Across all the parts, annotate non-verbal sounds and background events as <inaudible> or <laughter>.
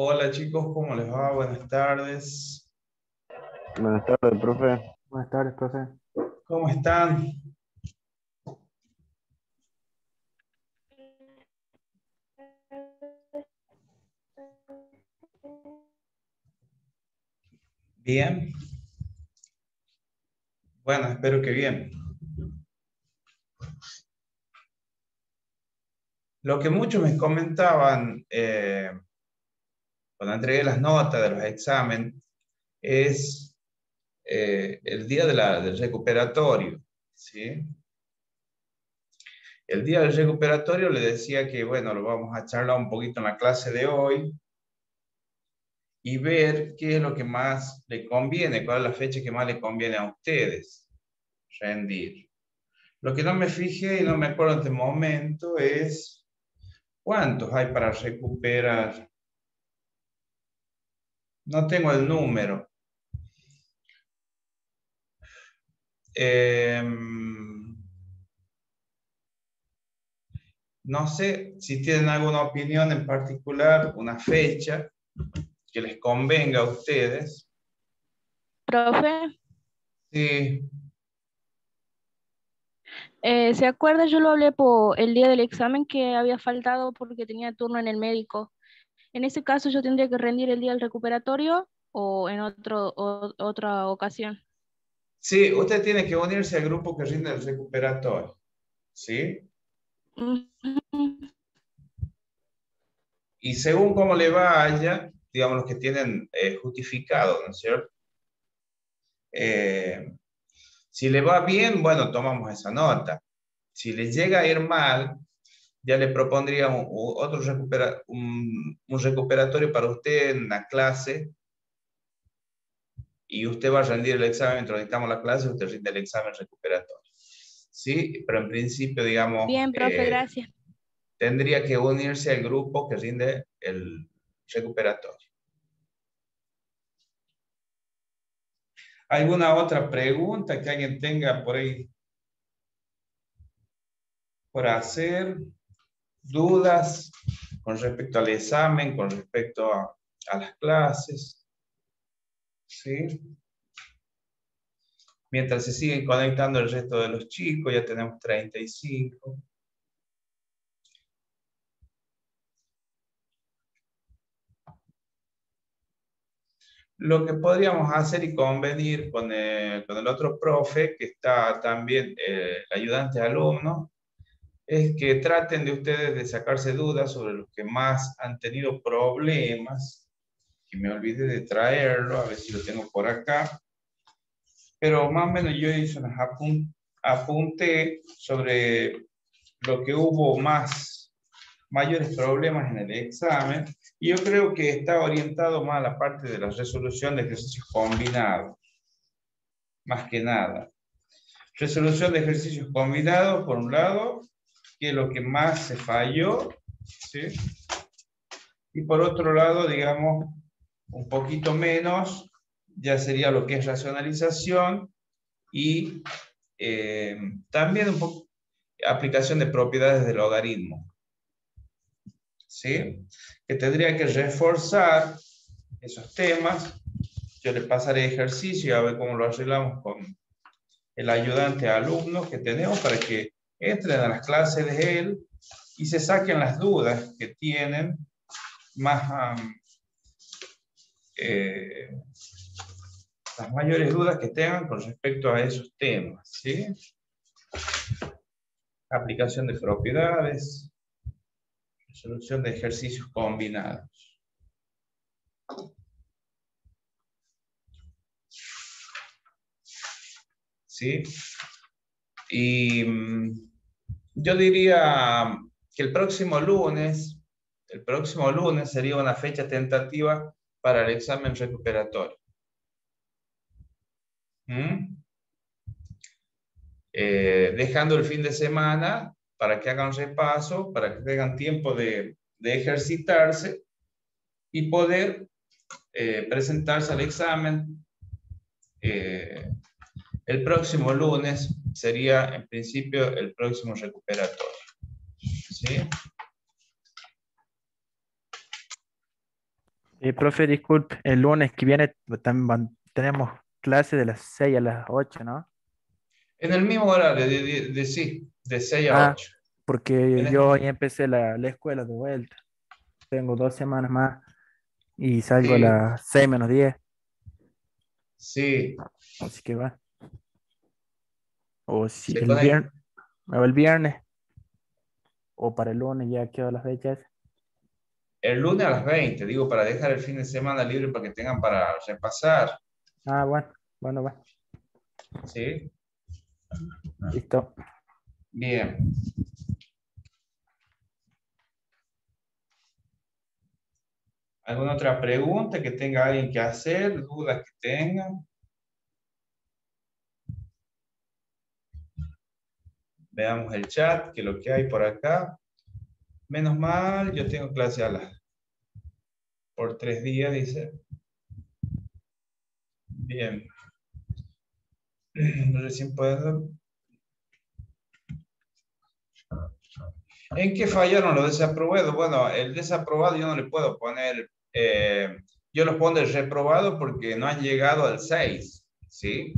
Hola chicos, ¿cómo les va? Buenas tardes. Buenas tardes, profe. Buenas tardes, profe. ¿Cómo están? Bien. Bueno, espero que bien. Lo que muchos me comentaban eh, cuando entregué las notas de los exámenes es eh, el día del recuperatorio. ¿sí? El día del recuperatorio le decía que, bueno, lo vamos a charlar un poquito en la clase de hoy y ver qué es lo que más le conviene, cuál es la fecha que más le conviene a ustedes rendir. Lo que no me fijé y no me acuerdo en este momento es cuántos hay para recuperar. No tengo el número. Em, no sé si tienen alguna opinión en particular, una fecha que les convenga a ustedes. Profe. Sí. Eh, ¿Se acuerda? Yo lo hablé por el día del examen que había faltado porque tenía turno en el médico. En ese caso, yo tendría que rendir el día del recuperatorio o en otro, otra ocasión. Sí, usted tiene que unirse al grupo que rinde el recuperatorio. ¿Sí? Y según cómo le vaya, digamos, los que tienen eh, justificado, ¿no es cierto? Eh, si le va bien, bueno, tomamos esa nota. Si le llega a ir mal, ya le propondría un, otro un, recuperatorio para usted en la clase y usted va a rendir el examen mientras necesitamos la clase, usted rinde el examen recuperatorio. ¿Sí? Pero en principio, digamos... Bien, profe, eh, gracias. Tendría que unirse al grupo que rinde el recuperatorio. ¿Alguna otra pregunta que alguien tenga por ahí por hacer? ¿Dudas con respecto al examen, con respecto a, las clases? ¿Sí? Mientras se siguen conectando el resto de los chicos, ya tenemos 35. Lo que podríamos hacer y convenir con el, con el otro profe, que está también eh, el ayudante alumno, es que traten de ustedes de sacarse dudas sobre los que más han tenido problemas, que me olvide de traerlo, a ver si lo tengo por acá, pero más o menos yo hice unos apuntes sobre lo que hubo más mayores problemas en el examen. Y yo creo que está orientado más a la parte de la resolución de ejercicios combinados, más que nada. Resolución de ejercicios combinados, por un lado, que lo que más se falló, ¿sí? Y por otro lado, digamos, un poquito menos, ya sería lo que es racionalización y eh, también un poco aplicación de propiedades del logaritmo. ¿sí? Que tendría que reforzar esos temas. Yo le pasaré ejercicio a ver cómo lo arreglamos con el ayudante alumno que tenemos para que entren a las clases de él y se saquen las dudas que tienen más eh, las mayores dudas que tengan con respecto a esos temas, ¿sí? Aplicación de propiedades, Solución de ejercicios combinados. ¿Sí? Y mm, yo diría que el próximo lunes, el próximo lunes sería una fecha tentativa para el examen recuperatorio. ¿Mm? Eh, dejando el fin de semana para que hagan repaso, para que tengan tiempo de, ejercitarse y poder eh, presentarse al examen. Eh, el próximo lunes sería, en principio, el próximo recuperatorio. ¿Sí? Eh, profe, disculpe, el lunes que viene también tenemos clase de las 6 a las 8, ¿no? En el mismo horario, de, de- de- sí, de 6 a Ah. 8. Porque el- yo ya empecé la, la escuela de vuelta. Tengo dos semanas más y salgo a Sí. las 6 menos 10, Sí, así que va. O si el viernes, o el viernes, o para el lunes ya quedo las fechas. el lunes a las 20, digo, para dejar el fin de semana libre para que tengan para repasar. Ah, bueno, bueno, bueno, ¿Sí? listo. Bien. ¿Alguna otra pregunta que tenga alguien que hacer? ¿Dudas que tengan? Veamos el chat, que lo que hay por acá. Menos mal, yo tengo clase a las... Por tres días, dice. Bien. <clears throat> Recién puedo... ¿En qué fallaron los desaprobados? Bueno, el desaprobado yo no le puedo poner, eh, yo lo pongo de reprobado porque no han llegado al 6, ¿sí?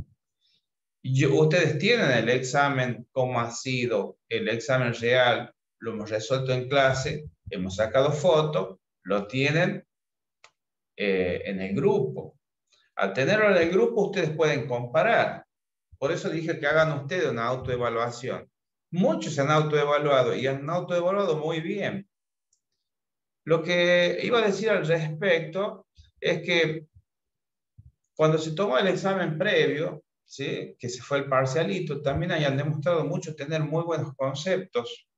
Ustedes tienen el examen, cómo ha sido el examen real, lo hemos resuelto en clase, hemos sacado fotos, lo tienen eh, en el grupo. Al tenerlo en el grupo, ustedes pueden comparar. Por eso dije que hagan ustedes una autoevaluación. Muchos se han autoevaluado y han autoevaluado muy bien. Lo que iba a decir al respecto es que cuando se tomó el examen previo, ¿sí? que se fue el parcialito, también hayan demostrado muchos tener muy buenos conceptos,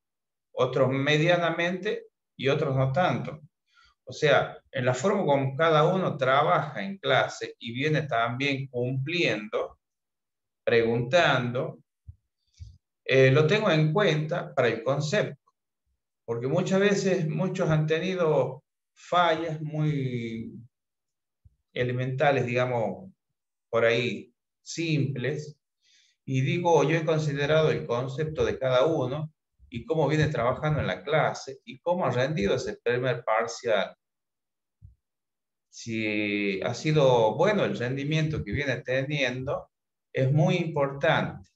otros medianamente y otros no tanto. O sea, en la forma como cada uno trabaja en clase y viene también cumpliendo, preguntando, eh, lo tengo en cuenta para el concepto, porque muchas veces muchos han tenido fallas muy elementales, digamos, por ahí simples, y digo, yo he considerado el concepto de cada uno y cómo viene trabajando en la clase y cómo ha rendido ese primer parcial. Si ha sido bueno el rendimiento que viene teniendo, es muy importante.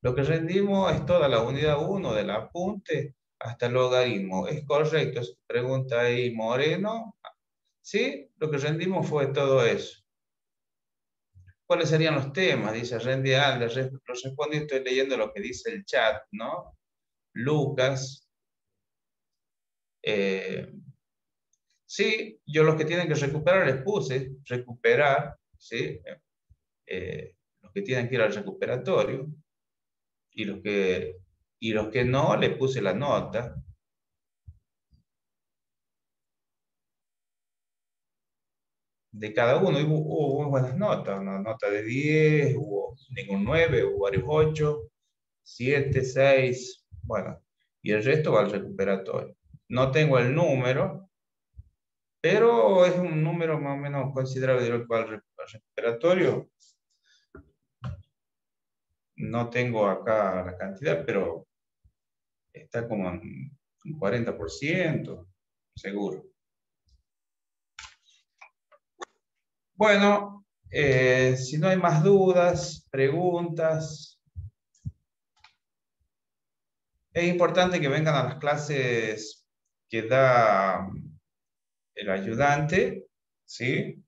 Lo que rendimos es toda la unidad 1 del apunte hasta el logaritmo. ¿Es correcto? Pregunta ahí Moreno. ¿Sí? Lo que rendimos fue todo eso. ¿Cuáles serían los temas? Dice Randy Alder. Lo respondí, estoy leyendo lo que dice el chat, ¿no? Lucas. Eh, sí, yo los que tienen que recuperar les puse, recuperar, ¿sí? Eh, los que tienen que ir al recuperatorio y los que, y los que no, le puse la nota. De cada uno hubo, hubo buenas notas, una nota de 10, hubo ningún 9, hubo varios 8, 7, 6, bueno, y el resto va al recuperatorio. No tengo el número, pero es un número más o menos considerable de lo cual al recuperatorio no tengo acá la cantidad, pero está como un 40%, seguro. Bueno, eh, si no hay más dudas, preguntas, es importante que vengan a las clases que da el ayudante, ¿sí?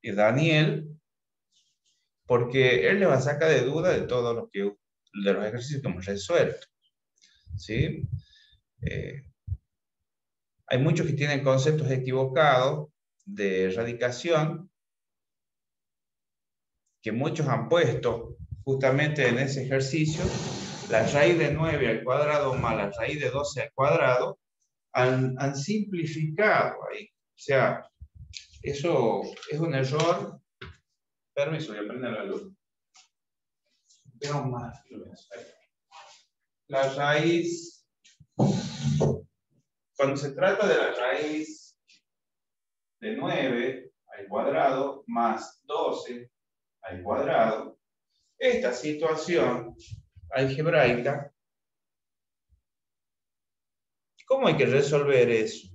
Y Daniel, porque él le va a sacar de duda de todo lo que, de los ejercicios que hemos resuelto. ¿sí? Eh, hay muchos que tienen conceptos equivocados de radicación, que muchos han puesto justamente en ese ejercicio, la raíz de 9 al cuadrado más la raíz de 12 al cuadrado, han, han simplificado ahí. O sea, eso es un error Permiso, voy a prender la luz. Veo más. La raíz, cuando se trata de la raíz de 9 al cuadrado más 12 al cuadrado, esta situación algebraica ¿Cómo hay que resolver eso?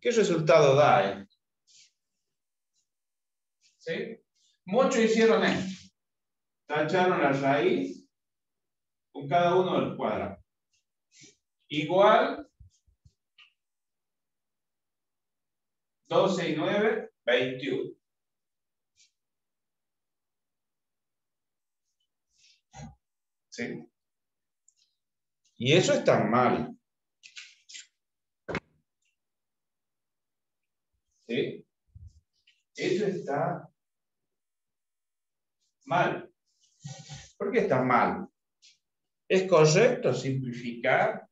¿Qué resultado da? ¿Sí? Muchos hicieron esto. Tacharon la raíz con cada uno del cuadrado. Igual 12 y 9, 21. ¿Sí? Y eso está mal. ¿Sí? Eso está mal. ¿Por qué está mal? ¿Es correcto simplificar?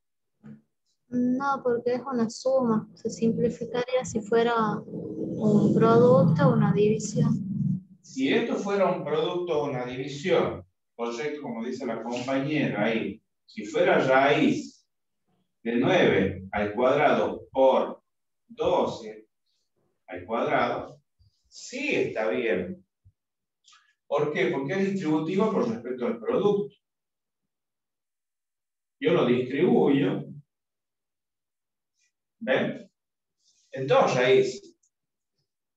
No, porque es una suma. Se simplificaría si fuera un producto o una división. Si esto fuera un producto o una división, como dice la compañera ahí, si fuera raíz de 9 al cuadrado por 12 al cuadrado, sí está bien. ¿Por qué? Porque es distributivo por respecto al producto. Yo lo distribuyo. ¿Ven? En dos raíces.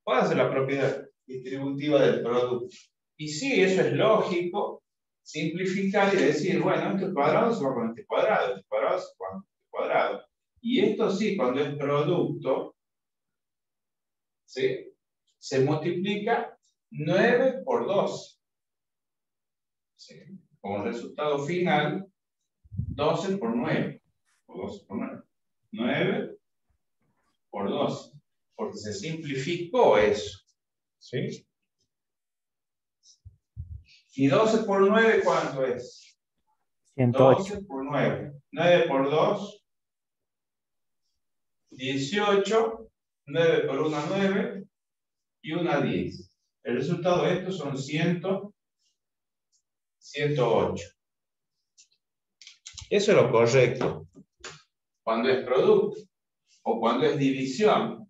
¿Cuál es la propiedad distributiva del producto? Y sí, eso es lógico, simplificar y decir, bueno, este cuadrado se va con este cuadrado, este cuadrado se va con este cuadrado. Y esto sí, cuando es producto, ¿sí? se multiplica 9 por 2. ¿sí? Como resultado final, 12 por 9. Por 12 por 9. 9 por 2. Porque se simplificó eso. ¿Sí? ¿Y 12 por 9 cuánto es? 108. 12 por 9. 9 por 2. 18. 9 por 1, 9. Y 1, 10. El resultado de esto son 100, 108. Eso es lo correcto. Cuando es producto o cuando es división.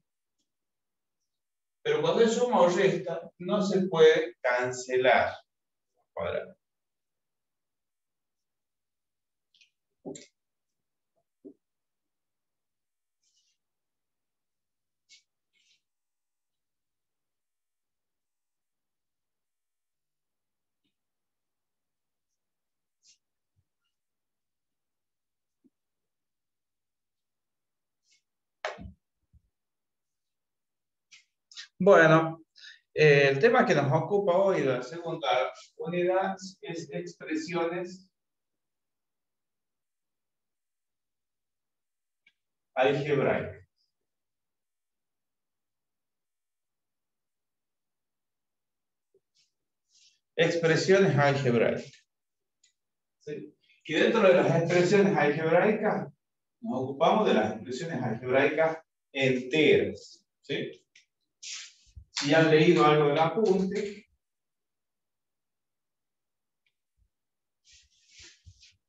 Pero cuando es suma o resta, no se puede cancelar cuadrado. Bueno, eh, el tema que nos ocupa hoy la segunda unidad es expresiones algebraicas. Expresiones algebraicas. ¿Sí? Y dentro de las expresiones algebraicas, nos ocupamos de las expresiones algebraicas enteras. ¿Sí? Si han leído algo del apunte,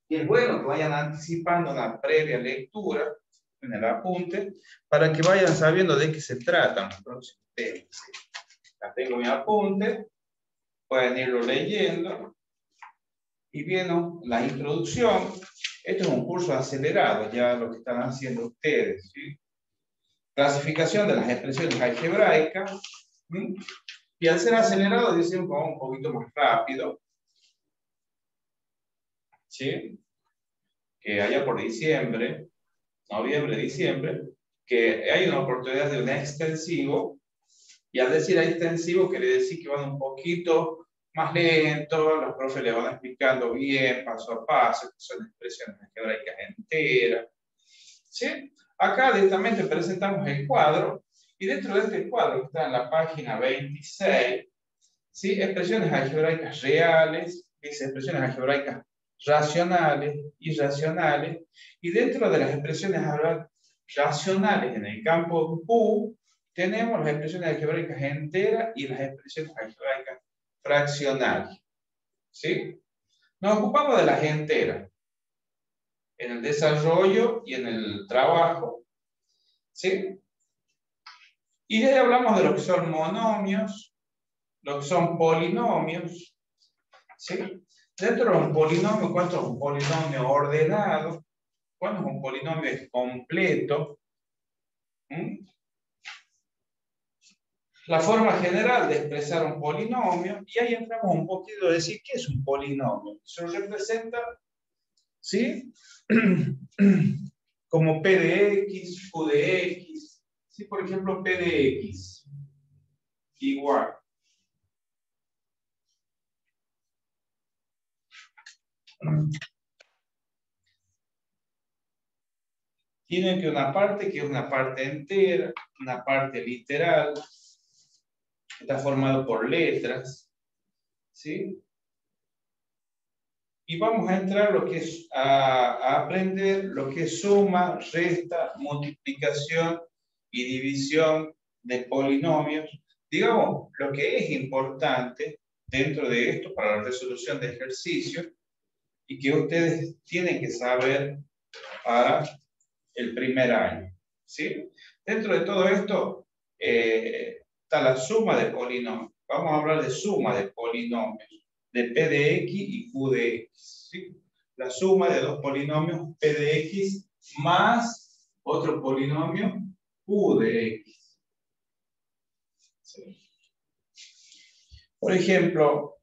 y es bueno que vayan anticipando una previa lectura en el apunte para que vayan sabiendo de qué se tratan los próximos temas. Ya tengo mi apunte, pueden irlo leyendo y viendo la introducción. Esto es un curso acelerado, ya lo que están haciendo ustedes. ¿sí? Clasificación de las expresiones algebraicas, y al ser acelerado, dice un, un poquito más rápido. ¿Sí? Que haya por diciembre, noviembre, diciembre, que hay una oportunidad de un extensivo. Y al decir extensivo, quiere decir que van un poquito más lento, los profes le van explicando bien, paso a paso, que son expresiones algebraicas enteras. ¿Sí? Acá directamente presentamos el cuadro y dentro de este cuadro que está en la página 26, ¿sí? expresiones algebraicas reales, dice expresiones algebraicas racionales, irracionales, y dentro de las expresiones racionales en el campo Q, tenemos las expresiones algebraicas enteras y las expresiones algebraicas fraccionales. ¿Sí? Nos ocupamos de las enteras en el desarrollo y en el trabajo. ¿Sí? Y ahí hablamos de lo que son monomios, lo que son polinomios, ¿sí? Dentro de un polinomio, ¿cuánto es un polinomio ordenado? ¿Cuánto es un polinomio completo? ¿Mm? La forma general de expresar un polinomio, y ahí entramos un poquito a decir qué es un polinomio. Se representa, ¿sí? <clears throat> Como P de X, Q de X. ¿Sí? Por ejemplo, P de X igual Tiene que una parte que es una parte entera, una parte literal, está formado por letras, ¿sí? Y vamos a entrar lo que es, a, aprender lo que es suma, resta, multiplicación y división de polinomios. Digamos, lo que es importante dentro de esto para la resolución de ejercicios y que ustedes tienen que saber para el primer año. ¿sí? Dentro de todo esto eh, está la suma de polinomios. Vamos a hablar de suma de polinomios, de P de X y Q de X. La suma de dos polinomios P de X más otro polinomio Q de X. Por ejemplo,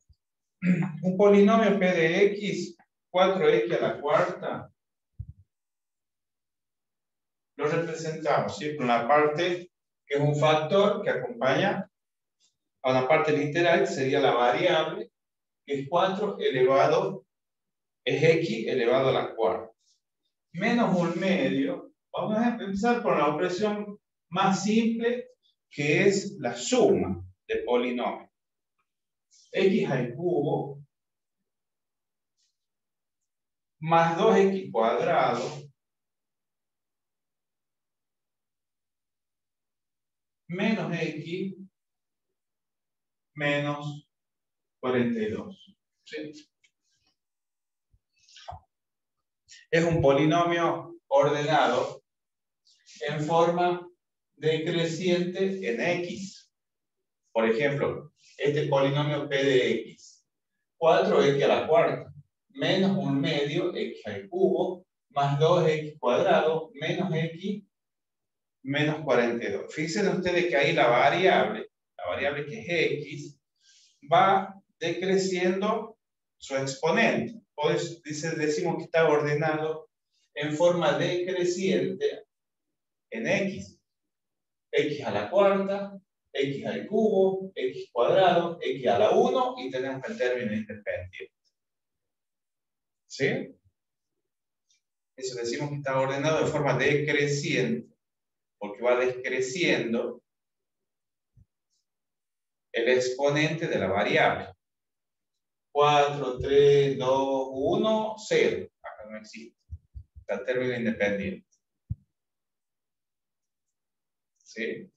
<clears throat> un polinomio P de X 4x a la cuarta, lo representamos ¿sí? con la parte que es un factor que acompaña a una parte literal, que sería la variable, que es 4 elevado, es x elevado a la cuarta. Menos un medio, vamos a empezar con la opresión más simple, que es la suma de polinomios. x al cubo más 2x cuadrado menos x menos 42. ¿sí? Es un polinomio ordenado en forma decreciente en x. Por ejemplo, este polinomio p de x. 4x a la cuarta menos un medio x al cubo más 2x cuadrado menos x menos 42. Fíjense ustedes que ahí la variable, la variable que es x, va decreciendo su exponente. Pues dice, decimos que está ordenado en forma decreciente en x. x a la cuarta, x al cubo, x cuadrado, x a la 1 y tenemos el término independiente. ¿Sí? Eso decimos que está ordenado de forma decreciente, porque va decreciendo el exponente de la variable. 4, 3, 2, 1, 0. Acá no existe. Está el término independiente. ¿Sí?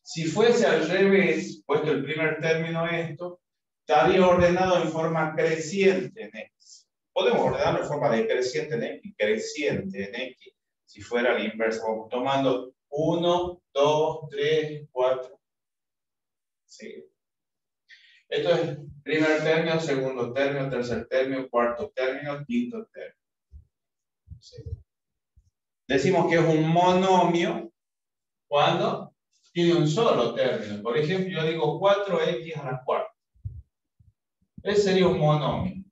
Si fuese al revés, puesto el primer término esto, estaría ordenado en forma creciente en X. Podemos ordenarlo en forma decreciente en X, creciente en X, si fuera la inversa. Vamos tomando 1, 2, 3, 4. ¿Sí? Esto es primer término, segundo término, tercer término, cuarto término, quinto término. ¿Sí? Decimos que es un monomio cuando tiene un solo término. Por ejemplo, yo digo 4x a la cuarta. Ese sería un monomio.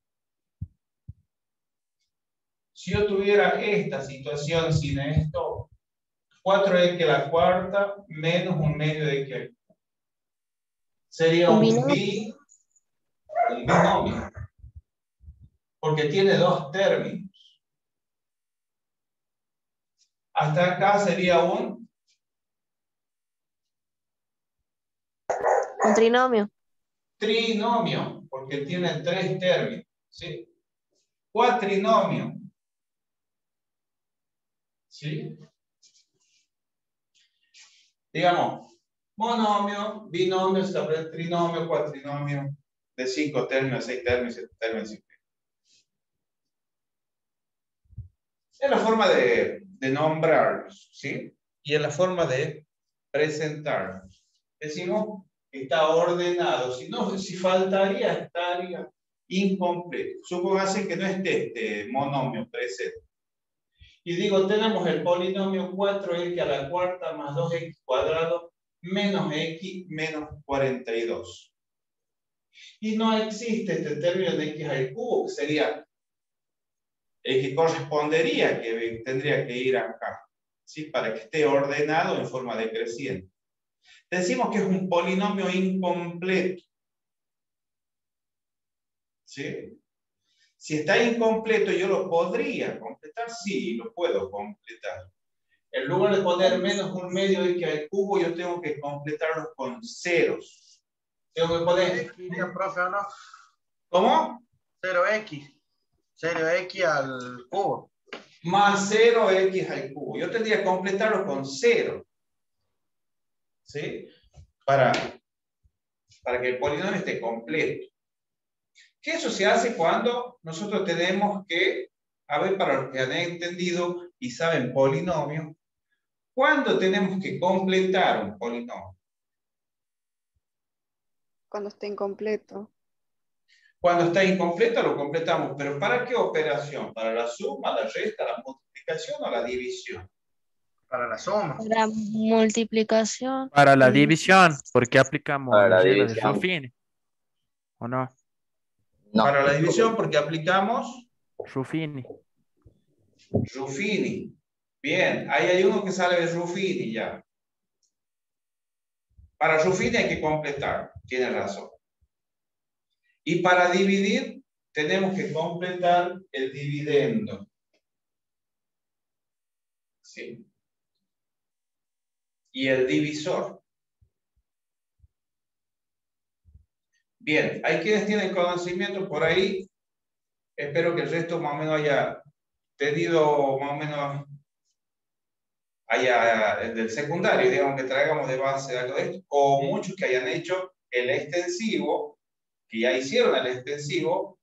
Si yo tuviera esta situación sin esto, 4x a la cuarta menos un medio de x sería un, binomio. un binomio. Porque tiene dos términos. Hasta acá sería un... Un trinomio. Trinomio porque tiene tres términos. ¿sí? Cuatrinomio. ¿Sí? Digamos, monomio, binomio, trinomio, cuatrinomio, de cinco términos, seis términos, siete términos, cinco. Es la forma de, de nombrarlos, ¿sí? Y es la forma de presentarlos. Decimos está ordenado. Si no, si faltaría, estaría incompleto. Supóngase que no esté este monomio presente. Y digo, tenemos el polinomio 4x a la cuarta más 2x cuadrado menos x menos 42. Y no existe este término de x al cubo, que sería el que correspondería, que tendría que ir acá, ¿sí? para que esté ordenado en forma decreciente. Decimos que es un polinomio incompleto. ¿Sí? Si está incompleto, yo lo podría completar. Sí, lo puedo completar. En lugar de poner menos un medio que al cubo, yo tengo que completarlo con ceros. Tengo que poner... ¿Cómo? 0x. 0x al cubo. Más 0x al cubo. Yo tendría que completarlo con 0. ¿Sí? Para, para que el polinomio esté completo. Que eso se hace cuando nosotros tenemos que, a ver, para los que han entendido y saben polinomio, ¿cuándo tenemos que completar un polinomio? Cuando esté incompleto. Cuando está incompleto lo completamos, pero ¿para qué operación? ¿Para la suma, la resta, la multiplicación o la división? Para la suma. Para multiplicación. Para la división, porque aplicamos Para la la división. Ruffini. ¿O no? No. Para la división porque aplicamos Ruffini. Ruffini. Bien, ahí hay uno que sale de Ruffini ya. Para Ruffini hay que completar, tiene razón. Y para dividir, tenemos que completar el dividendo. Sí. Y el divisor. Bien, hay quienes tienen conocimiento por ahí. Espero que el resto más o menos haya tenido más o menos haya del secundario, digamos que traigamos de base algo de esto, o muchos que hayan hecho el extensivo, que ya hicieron el extensivo,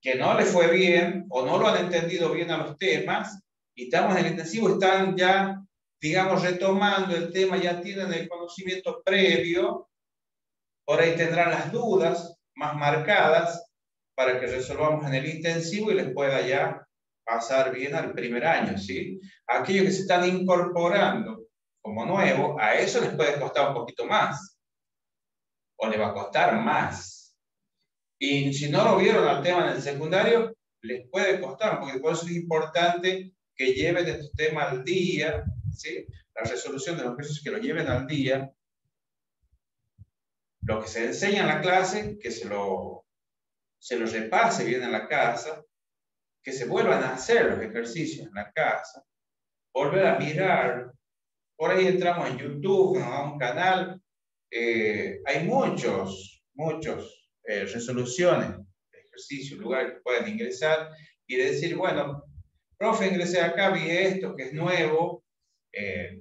que no les fue bien o no lo han entendido bien a los temas, y estamos en el intensivo, están ya, digamos, retomando el tema, ya tienen el conocimiento previo, por ahí tendrán las dudas más marcadas para que resolvamos en el intensivo y les pueda ya pasar bien al primer año, ¿sí? Aquellos que se están incorporando como nuevo, a eso les puede costar un poquito más, o les va a costar más. Y si no lo vieron al tema en el secundario, les puede costar, porque por eso es importante que lleven estos temas al día, ¿sí? La resolución de los ejercicios que lo lleven al día. Lo que se enseña en la clase, que se lo, se lo repase bien en la casa, que se vuelvan a hacer los ejercicios en la casa, volver a mirar. Por ahí entramos en YouTube, a un canal. Eh, hay muchos, muchos eh, resoluciones de ejercicios, lugares que pueden ingresar y decir, bueno, profe, ingresé acá, vi esto que es nuevo, eh,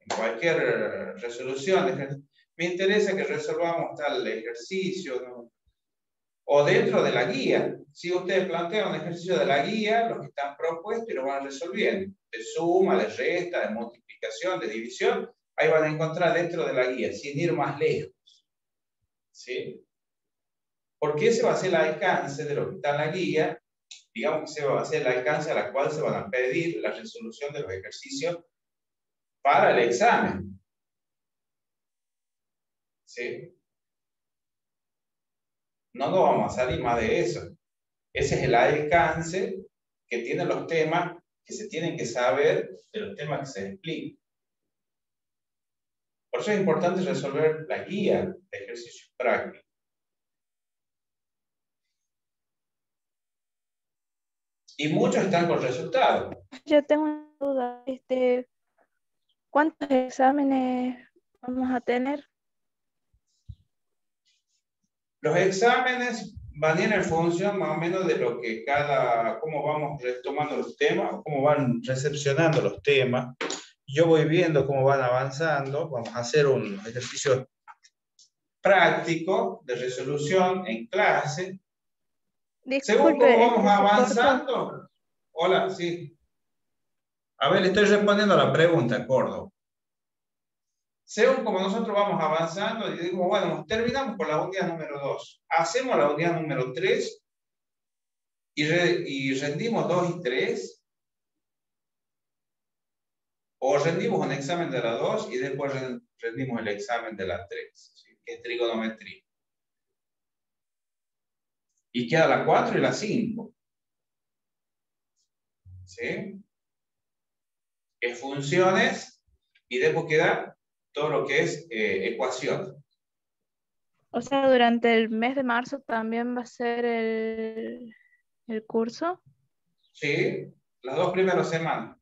en cualquier resolución, me interesa que resolvamos tal ejercicio, ¿no? o dentro de la guía. Si ustedes plantean un ejercicio de la guía, los que están propuestos y lo van resolviendo, de suma, de resta, de multiplicación, de división, ahí van a encontrar dentro de la guía, sin ir más lejos. ¿Sí? Porque ese va a ser el alcance de lo que está en la guía, digamos que ese va a ser el alcance a la cual se van a pedir la resolución de los ejercicios para el examen. ¿Sí? No nos vamos a salir más de eso. Ese es el alcance que tienen los temas que se tienen que saber de los temas que se explican. Por eso es importante resolver la guía de ejercicios prácticos. Y muchos están con resultados. Yo tengo una duda. Este, ¿cuántos exámenes vamos a tener? Los exámenes van a ir en función más o menos de lo que cada, cómo vamos retomando los temas, cómo van recepcionando los temas. Yo voy viendo cómo van avanzando. Vamos a hacer un ejercicio práctico de resolución en clase. Según Disculpe, cómo vamos avanzando. Hola, sí. A ver, le estoy respondiendo a la pregunta, Córdoba. según como nosotros vamos avanzando, y digo, bueno, terminamos con la unidad número 2. Hacemos la unidad número 3 y, y rendimos 2 y 3. O rendimos un examen de la 2 y después rendimos el examen de la 3, que es trigonometría. Y queda la 4 y la 5. ¿Sí? Es funciones y después queda todo lo que es eh, ecuación. O sea, durante el mes de marzo también va a ser el, el curso. Sí, las dos primeras semanas.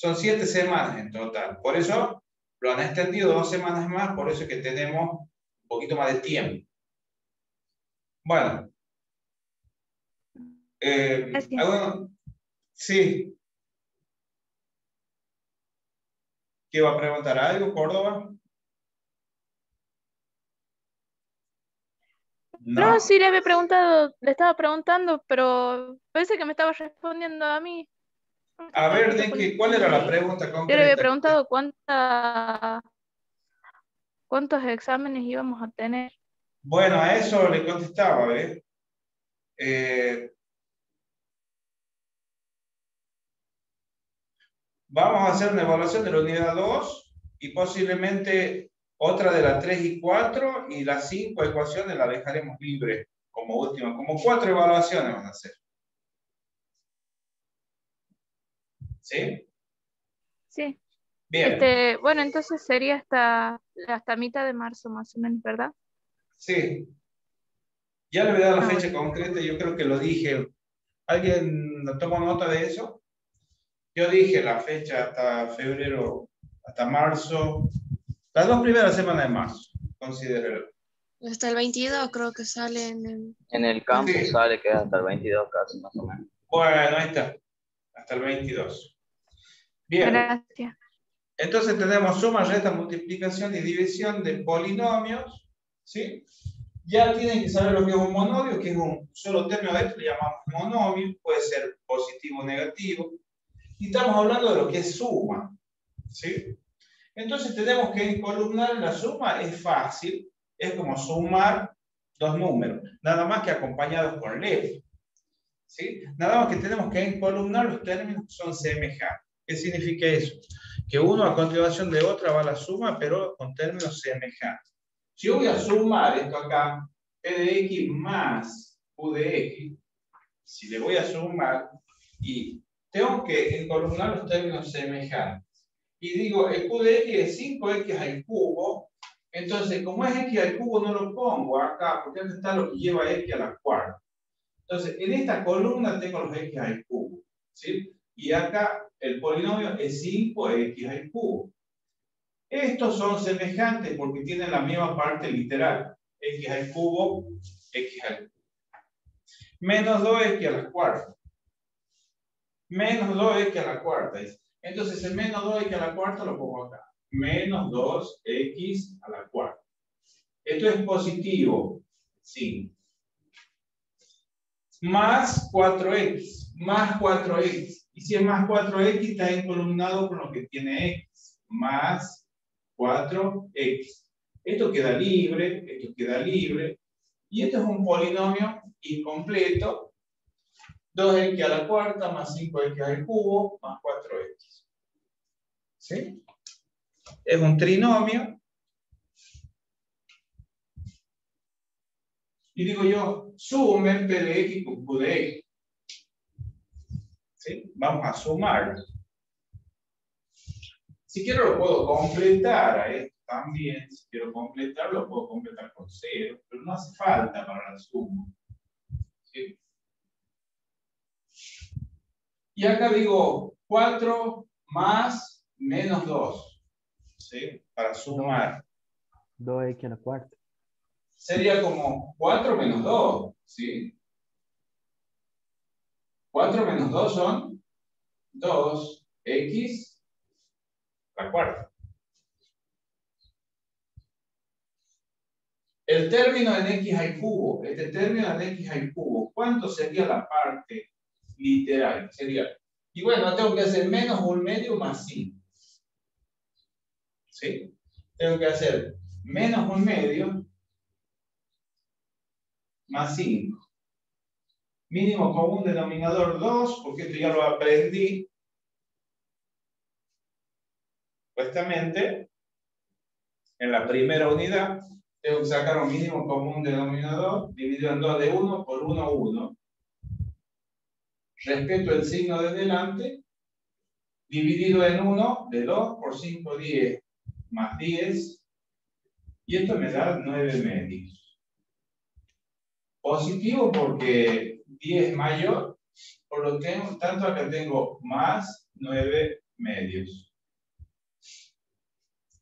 Son siete semanas en total. Por eso lo han extendido dos semanas más, por eso es que tenemos un poquito más de tiempo. Bueno. Eh, sí. ¿Qué va a preguntar algo, Córdoba? No. sí le había preguntado, le estaba preguntando, pero parece que me estaba respondiendo a mí. A ver, ¿cuál era la pregunta concreta? Yo le había preguntado cuánta, cuántos exámenes íbamos a tener. Bueno, a eso le contestaba, ¿eh? eh vamos a hacer una evaluación de la unidad 2 y posiblemente otra de la 3 y 4 y las 5 ecuaciones la dejaremos libre como última, como cuatro evaluaciones van a hacer. ¿Sí? Sí. Bien. Este, bueno, entonces sería hasta, hasta mitad de marzo más o menos, ¿verdad? Sí. Ya le voy a dar la Ah, fecha concreta, yo creo que lo dije. ¿Alguien tomó nota de eso? Yo dije la fecha hasta febrero, hasta marzo, las dos primeras semanas de marzo, considérelo. Hasta el 22 creo que sale en el... En el campus Sí. sale que es hasta el 22 casi, más o menos. Bueno, ahí está, hasta el 22. Bien, Gracias. entonces tenemos suma, resta, multiplicación y división de polinomios, ¿sí? Ya tienen que saber lo que es un monomio, que es un solo término de esto, le llamamos monomio, puede ser positivo o negativo. Y estamos hablando de lo que es suma, ¿sí? Entonces tenemos que encolumnar la suma, es fácil, es como sumar dos números, nada más que acompañados con left. ¿sí? Nada más que tenemos que encolumnar los términos que son semejantes. ¿Qué significa eso? Que uno a continuación de otra va a la suma, pero con términos semejantes. Si yo voy a sumar esto acá, P de X más Q de X, si le voy a sumar y tengo que encolumnar los términos semejantes. Y digo, el Q de X es 5X al cubo, entonces como es X al cubo no lo pongo acá, porque acá está lo que lleva X a la cuarta. Entonces, en esta columna tengo los X al cubo, ¿sí? Y acá el polinomio es 5X al cubo. Estos son semejantes porque tienen la misma parte literal. X al cubo, X al cubo. Menos 2X a la cuarta. Menos 2X a la cuarta. Entonces, el menos 2X a la cuarta lo pongo acá. Menos 2X a la cuarta. Esto es positivo. Sí. Más 4X. Más 4X. Y si es más 4X, está encolumnado con lo que tiene X. Más 4X. Esto queda libre, esto queda libre. Y esto es un polinomio incompleto. 2x a la cuarta más 5x al cubo más 4x. ¿Sí? Es un trinomio. Y digo yo, sumen p de x con q de x. ¿Sí? Vamos a sumar. Si quiero lo puedo completar a esto también. Si quiero completar, lo puedo completar con 0. Pero no hace falta para la suma. ¿Sí? Y acá digo 4 más menos 2. ¿Sí? Para sumar. 2x a la cuarta. Sería como 4 menos 2. ¿Sí? 4 menos 2 son 2x a la cuarta. El término en x al cubo, este término en x al cubo, ¿cuánto sería la parte literal? Sería Y bueno, tengo que hacer menos un medio más 5. ¿Sí? Tengo que hacer menos un medio más 5. Mínimo común denominador 2, porque esto ya lo aprendí. Supuestamente, en la primera unidad, tengo que sacar un mínimo común denominador dividido en 2 de 1 por 1, 1. Respeto el signo de delante, dividido en 1 de 2 por 5, 10, más 10. Y esto me da 9 medios. Positivo porque 10 es mayor, por lo tanto acá tengo más 9 medios.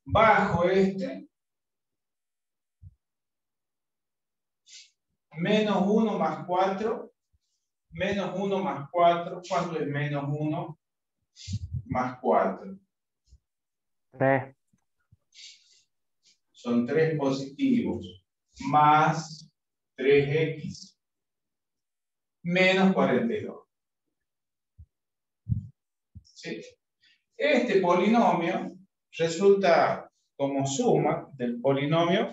Bajo este, menos 1 más 4, menos 1 más 4, ¿cuánto es menos 1 más 4? 3. Son 3 positivos, más 3x, menos 42. ¿Sí? Este polinomio resulta como suma del polinomio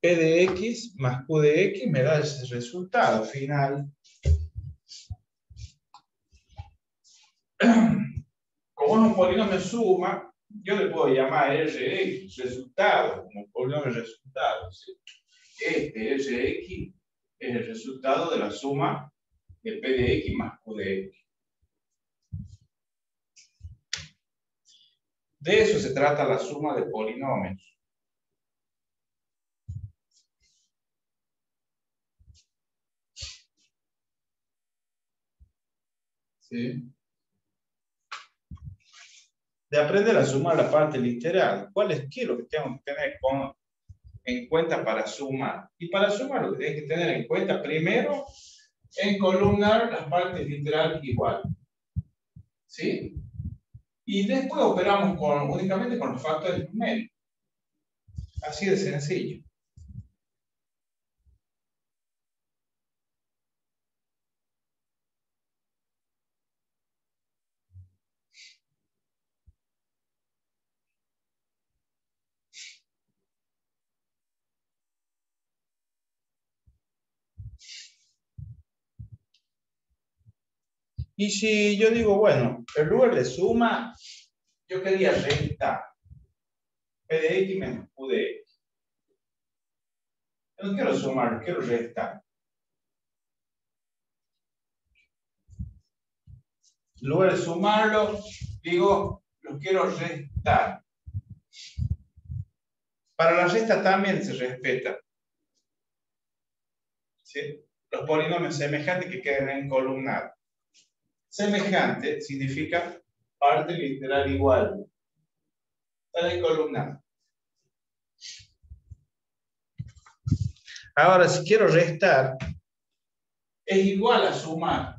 P de X más Q de X me da ese resultado final. Como es un polinomio suma, yo le puedo llamar Rx, resultado, como polinomio resultado. ¿sí? Este Rx es el resultado de la suma de P de X más Q de X. De eso se trata la suma de polinomios. ¿Sí? De aprender a sumar la parte literal. ¿Cuál es qué lo que tengo que tener con, en cuenta para sumar? Y para sumar lo que tienes que tener en cuenta primero, encolumnar las partes literales igual. ¿Sí? Y después operamos con, únicamente con los factores numéricos. Así de sencillo. Y si yo digo, bueno, en lugar de suma, yo quería restar P de X menos Q de X. No quiero sumar, quiero restar. En lugar de sumarlo, digo, lo quiero restar. Para la resta también se respeta. Los polinomios semejantes que queden en columnar. Semejante significa parte literal igual. Está en columna. Ahora, si quiero restar, es igual a sumar,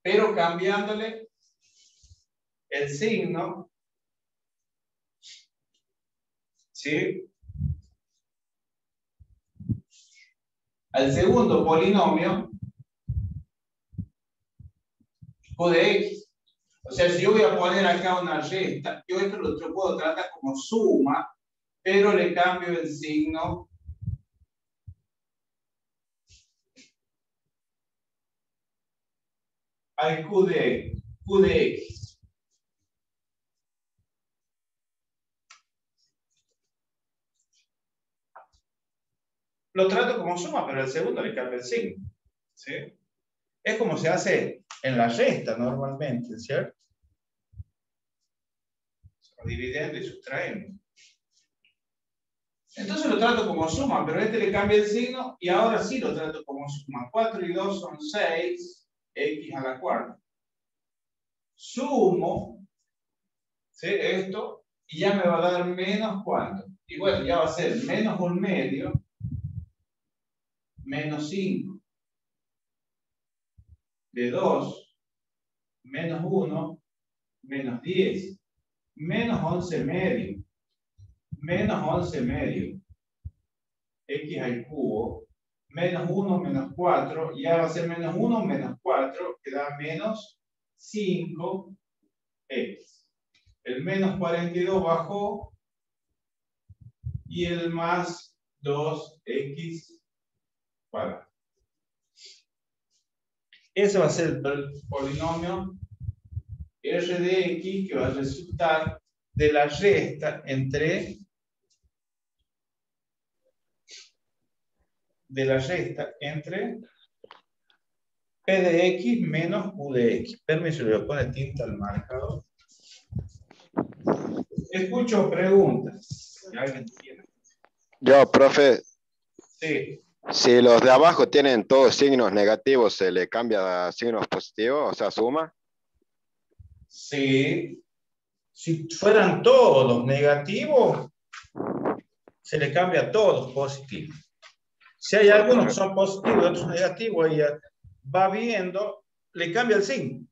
pero cambiándole el signo, ¿sí? Al segundo polinomio, Q de X. O sea, si yo voy a poner acá una resta, yo esto lo puedo tratar como suma, pero le cambio el signo al Q de, Q de X. Lo trato como suma, pero el segundo le cambio el signo. ¿sí? Es como se hace en la resta normalmente, ¿cierto? Dividiendo y sustrayendo. Entonces lo trato como suma, pero este le cambia el signo y ahora sí lo trato como suma. 4 y 2 son 6, x a la cuarta. Sumo ¿sí? esto y ya me va a dar menos cuánto. Y bueno, ya va a ser menos un medio, menos 5 de 2, menos 1, menos 10, menos 11 medio, menos 11 medio, x al cubo, menos 1, menos 4, y ahora va a ser menos 1, menos 4, que da menos 5x. El menos 42 bajó y el más 2x cuadrado. Ese va a ser el polinomio r de x que va a resultar de la resta entre de la resta entre p de x menos q de x. Permiso, le voy a poner tinta al marcador. Escucho preguntas. Si alguien tiene. Yo, profe, Sí. Si los de abajo tienen todos signos negativos, ¿se le cambia a signos positivos? O sea, suma. Sí. Si fueran todos negativos, se le cambia a todos positivos. Si hay algunos que son positivos y otros negativos, ella va viendo, le cambia el signo.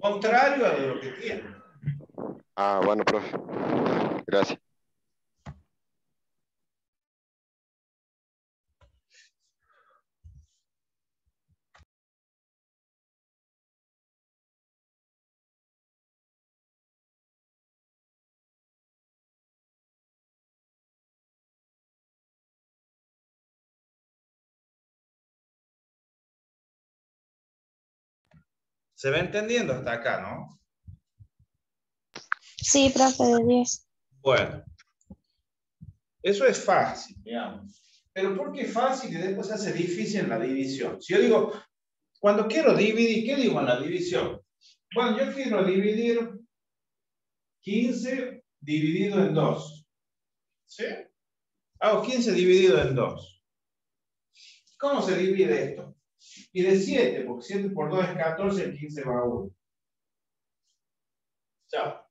Contrario a lo que tiene. Ah, bueno, profe. Gracias. Se va entendiendo hasta acá, ¿no? Sí, profe, de 10. Bueno, eso es fácil, digamos. Pero ¿por qué es fácil y después se hace difícil en la división? Si yo digo, cuando quiero dividir, ¿qué digo en la división? Bueno, yo quiero dividir 15 dividido en 2. ¿Sí? Hago 15 dividido en 2. ¿Cómo se divide esto? Y de 7, porque 7 por 2 es 14, el 15 va a 1. Chao.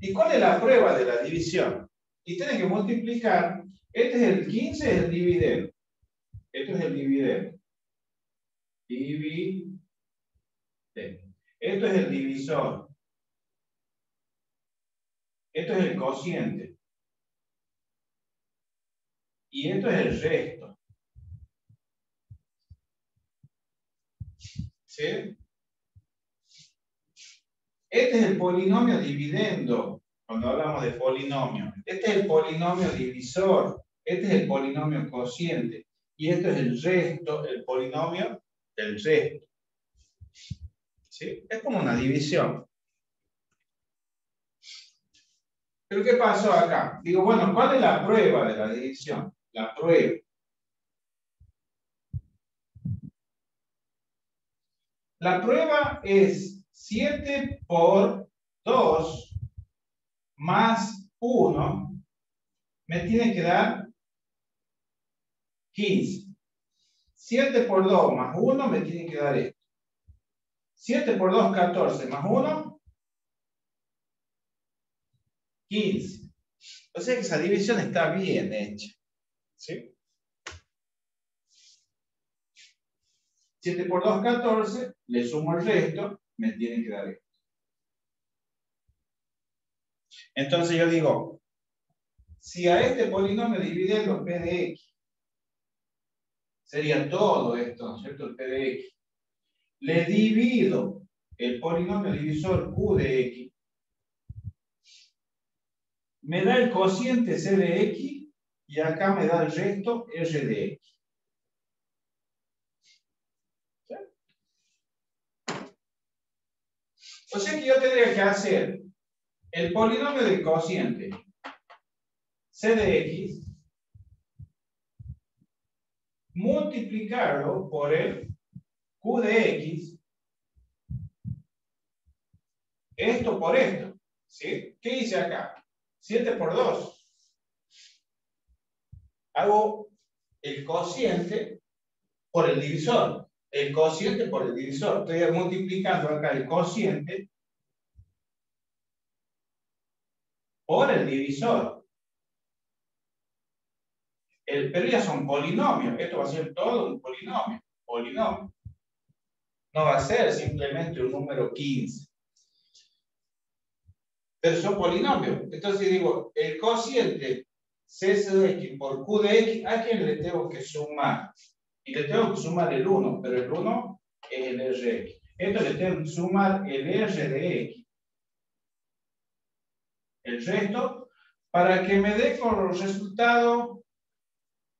¿Y cuál es la prueba de la división? Y tienes que multiplicar. Este es el 15, es el dividendo. Esto es el dividendo. Dividendo. Esto es el divisor. Esto es el cociente. Y esto es el resto. Este es el polinomio dividendo, cuando hablamos de polinomio. Este es el polinomio divisor. Este es el polinomio cociente. Y esto es el resto, el polinomio del resto. ¿Sí? Es como una división. ¿Pero qué pasó acá? Digo, bueno, ¿cuál es la prueba de la división? La prueba. La prueba es 7 por 2 más 1 me tiene que dar 15. 7 por 2 más 1 me tiene que dar esto. 7 por 2, 14 más 1, 15. O sea que esa división está bien hecha. ¿Sí? 7 por 2, 14, le sumo el resto, me tiene que dar esto. Entonces yo digo, si a este polinomio dividirlo p de x, sería todo esto, ¿no es cierto? El p de x. Le divido el polinomio divisor q de x, me da el cociente c de x y acá me da el resto r de x. O sea que yo tendría que hacer el polinomio del cociente c de x multiplicarlo por el q de x esto por esto ¿sí? ¿qué hice acá? 7 por 2 hago el cociente por el divisor el cociente por el divisor. Estoy multiplicando acá el cociente por el divisor. El, pero ya son polinomios. Esto va a ser todo un polinomio. Polinomio. No va a ser simplemente un número 15. Pero son polinomios. Entonces digo, el cociente C de x por Q de x, ¿a quién le tengo que sumar? Y le tengo que sumar el 1, pero el 1 es el Rx. Esto le tengo que sumar el R de X. El resto, para que me dé como resultado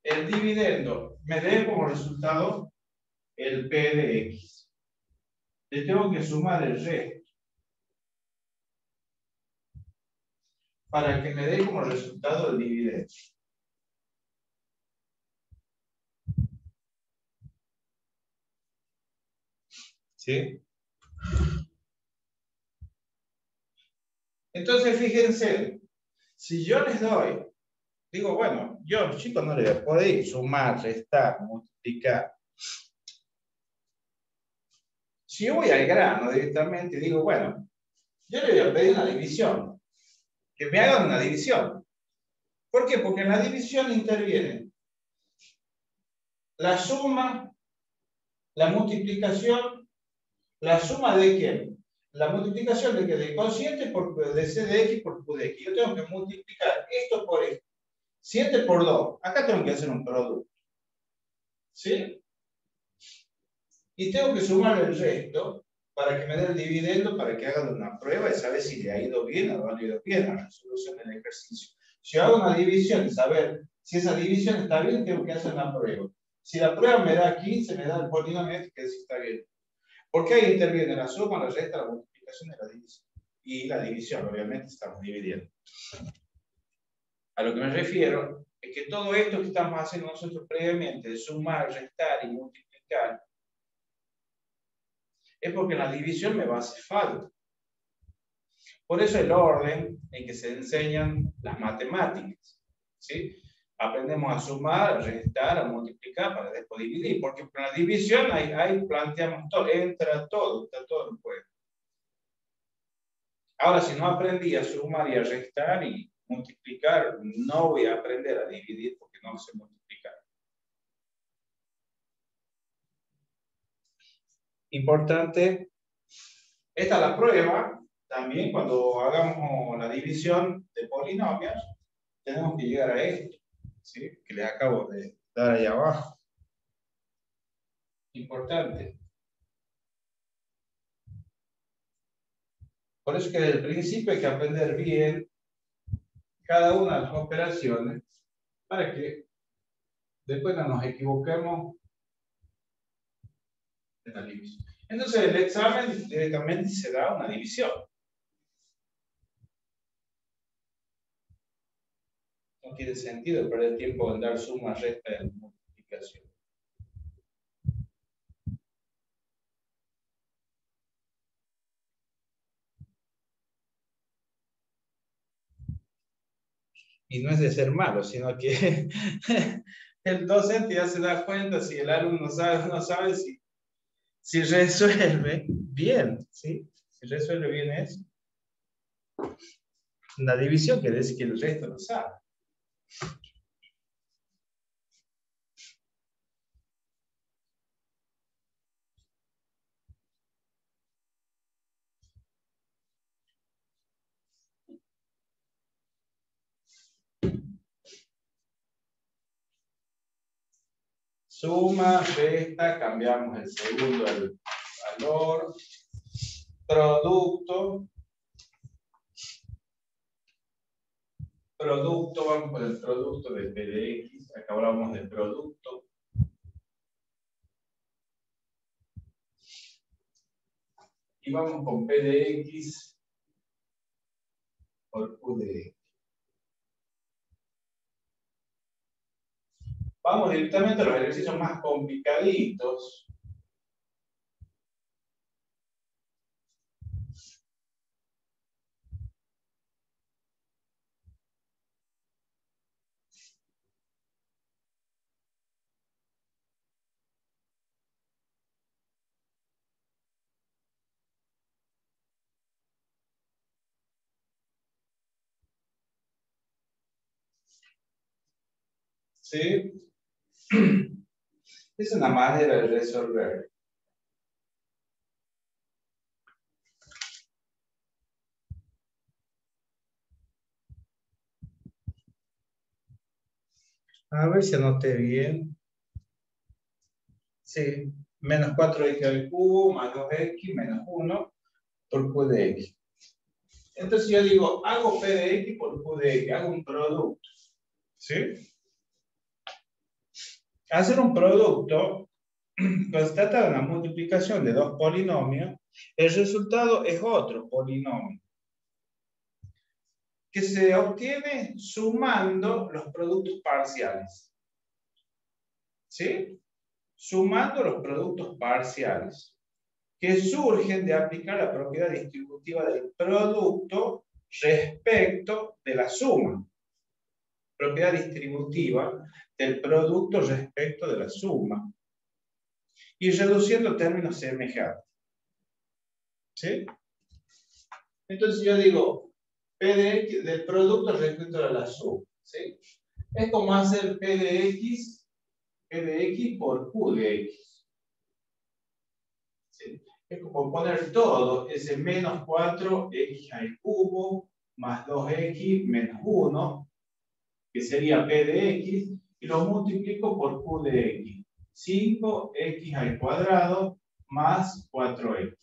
el dividendo, me dé como resultado el P de X. Le tengo que sumar el resto. Para que me dé como resultado el dividendo. ¿Sí? Entonces, fíjense, si yo les doy, digo, bueno, yo los chicos no les a poder sumar, restar, multiplicar. Si voy al grano directamente, digo, bueno, yo le voy a pedir una división, que me hagan una división. ¿Por qué? Porque en la división interviene la suma, la multiplicación, la suma de quién? La multiplicación de que de cociente por de c de x por q de x. Yo tengo que multiplicar esto por esto. 7 por 2. Acá tengo que hacer un producto. ¿Sí? Y tengo que sumar el resto para que me dé el dividendo, para que hagan una prueba y saber si le ha ido bien o no ha ido bien la resolución del ejercicio. Si hago una división y saber si esa división está bien, tengo que hacer una prueba. Si la prueba me da 15, me da el polinomio que si está bien. Porque ahí interviene la suma, la resta, la multiplicación y la división. Y la división, obviamente, estamos dividiendo. A lo que me refiero es que todo esto que estamos haciendo nosotros previamente, de sumar, restar y multiplicar, es porque la división me va a hacer falta. Por eso el orden en que se enseñan las matemáticas. ¿sí? Aprendemos a sumar, restar, multiplicar para después dividir, porque con la división ahí, ahí planteamos todo, entra todo, está todo en juego. Ahora, si no aprendí a sumar y a restar y multiplicar, no voy a aprender a dividir porque no sé multiplicar. Importante, esta es la prueba, también cuando hagamos la división de polinomios, tenemos que llegar a esto. ¿Sí? que le acabo de dar ahí abajo. Importante. Por eso que desde el principio hay que aprender bien cada una de las operaciones para que después no nos equivoquemos en la división. Entonces el examen directamente se da una división. No tiene sentido perder tiempo en dar suma, resta y multiplicación. Y no es de ser malo, sino que <laughs> el docente ya se da cuenta si el alumno sabe o no sabe, si, si resuelve bien. Si resuelve bien eso. La división quiere decir que el resto lo sabe. Suma, resta, cambiamos el segundo el valor, producto, producto, vamos con el producto de P de X, acá hablamos del producto. Y vamos con P de X por Q de X. Vamos directamente a los ejercicios más complicaditos. ¿Sí? <clears throat> Es una manera de resolver. A ver si anoté bien. Sí, menos 4x al cubo más 2x menos 1 por q de x. Entonces yo digo, hago p de x por q de x, hago un producto. ¿Sí? Hacer un producto, <clears throat> de una multiplicación de dos polinomios, el resultado es otro polinomio que se obtiene sumando los productos parciales. ¿Sí? Sumando los productos parciales que surgen de aplicar la propiedad distributiva del producto respecto de la suma. Propiedad distributiva del producto respecto de la suma. Y reduciendo términos semejantes. ¿Sí? Entonces yo digo, P de X del producto respecto a la suma. ¿sí? Es como hacer P de X, P de X por Q de X. ¿Sí? Es como poner todo, ese menos 4x al cubo más 2x menos 1, que sería P de X, y lo multiplico por Q de X. 5x al cuadrado más 4x.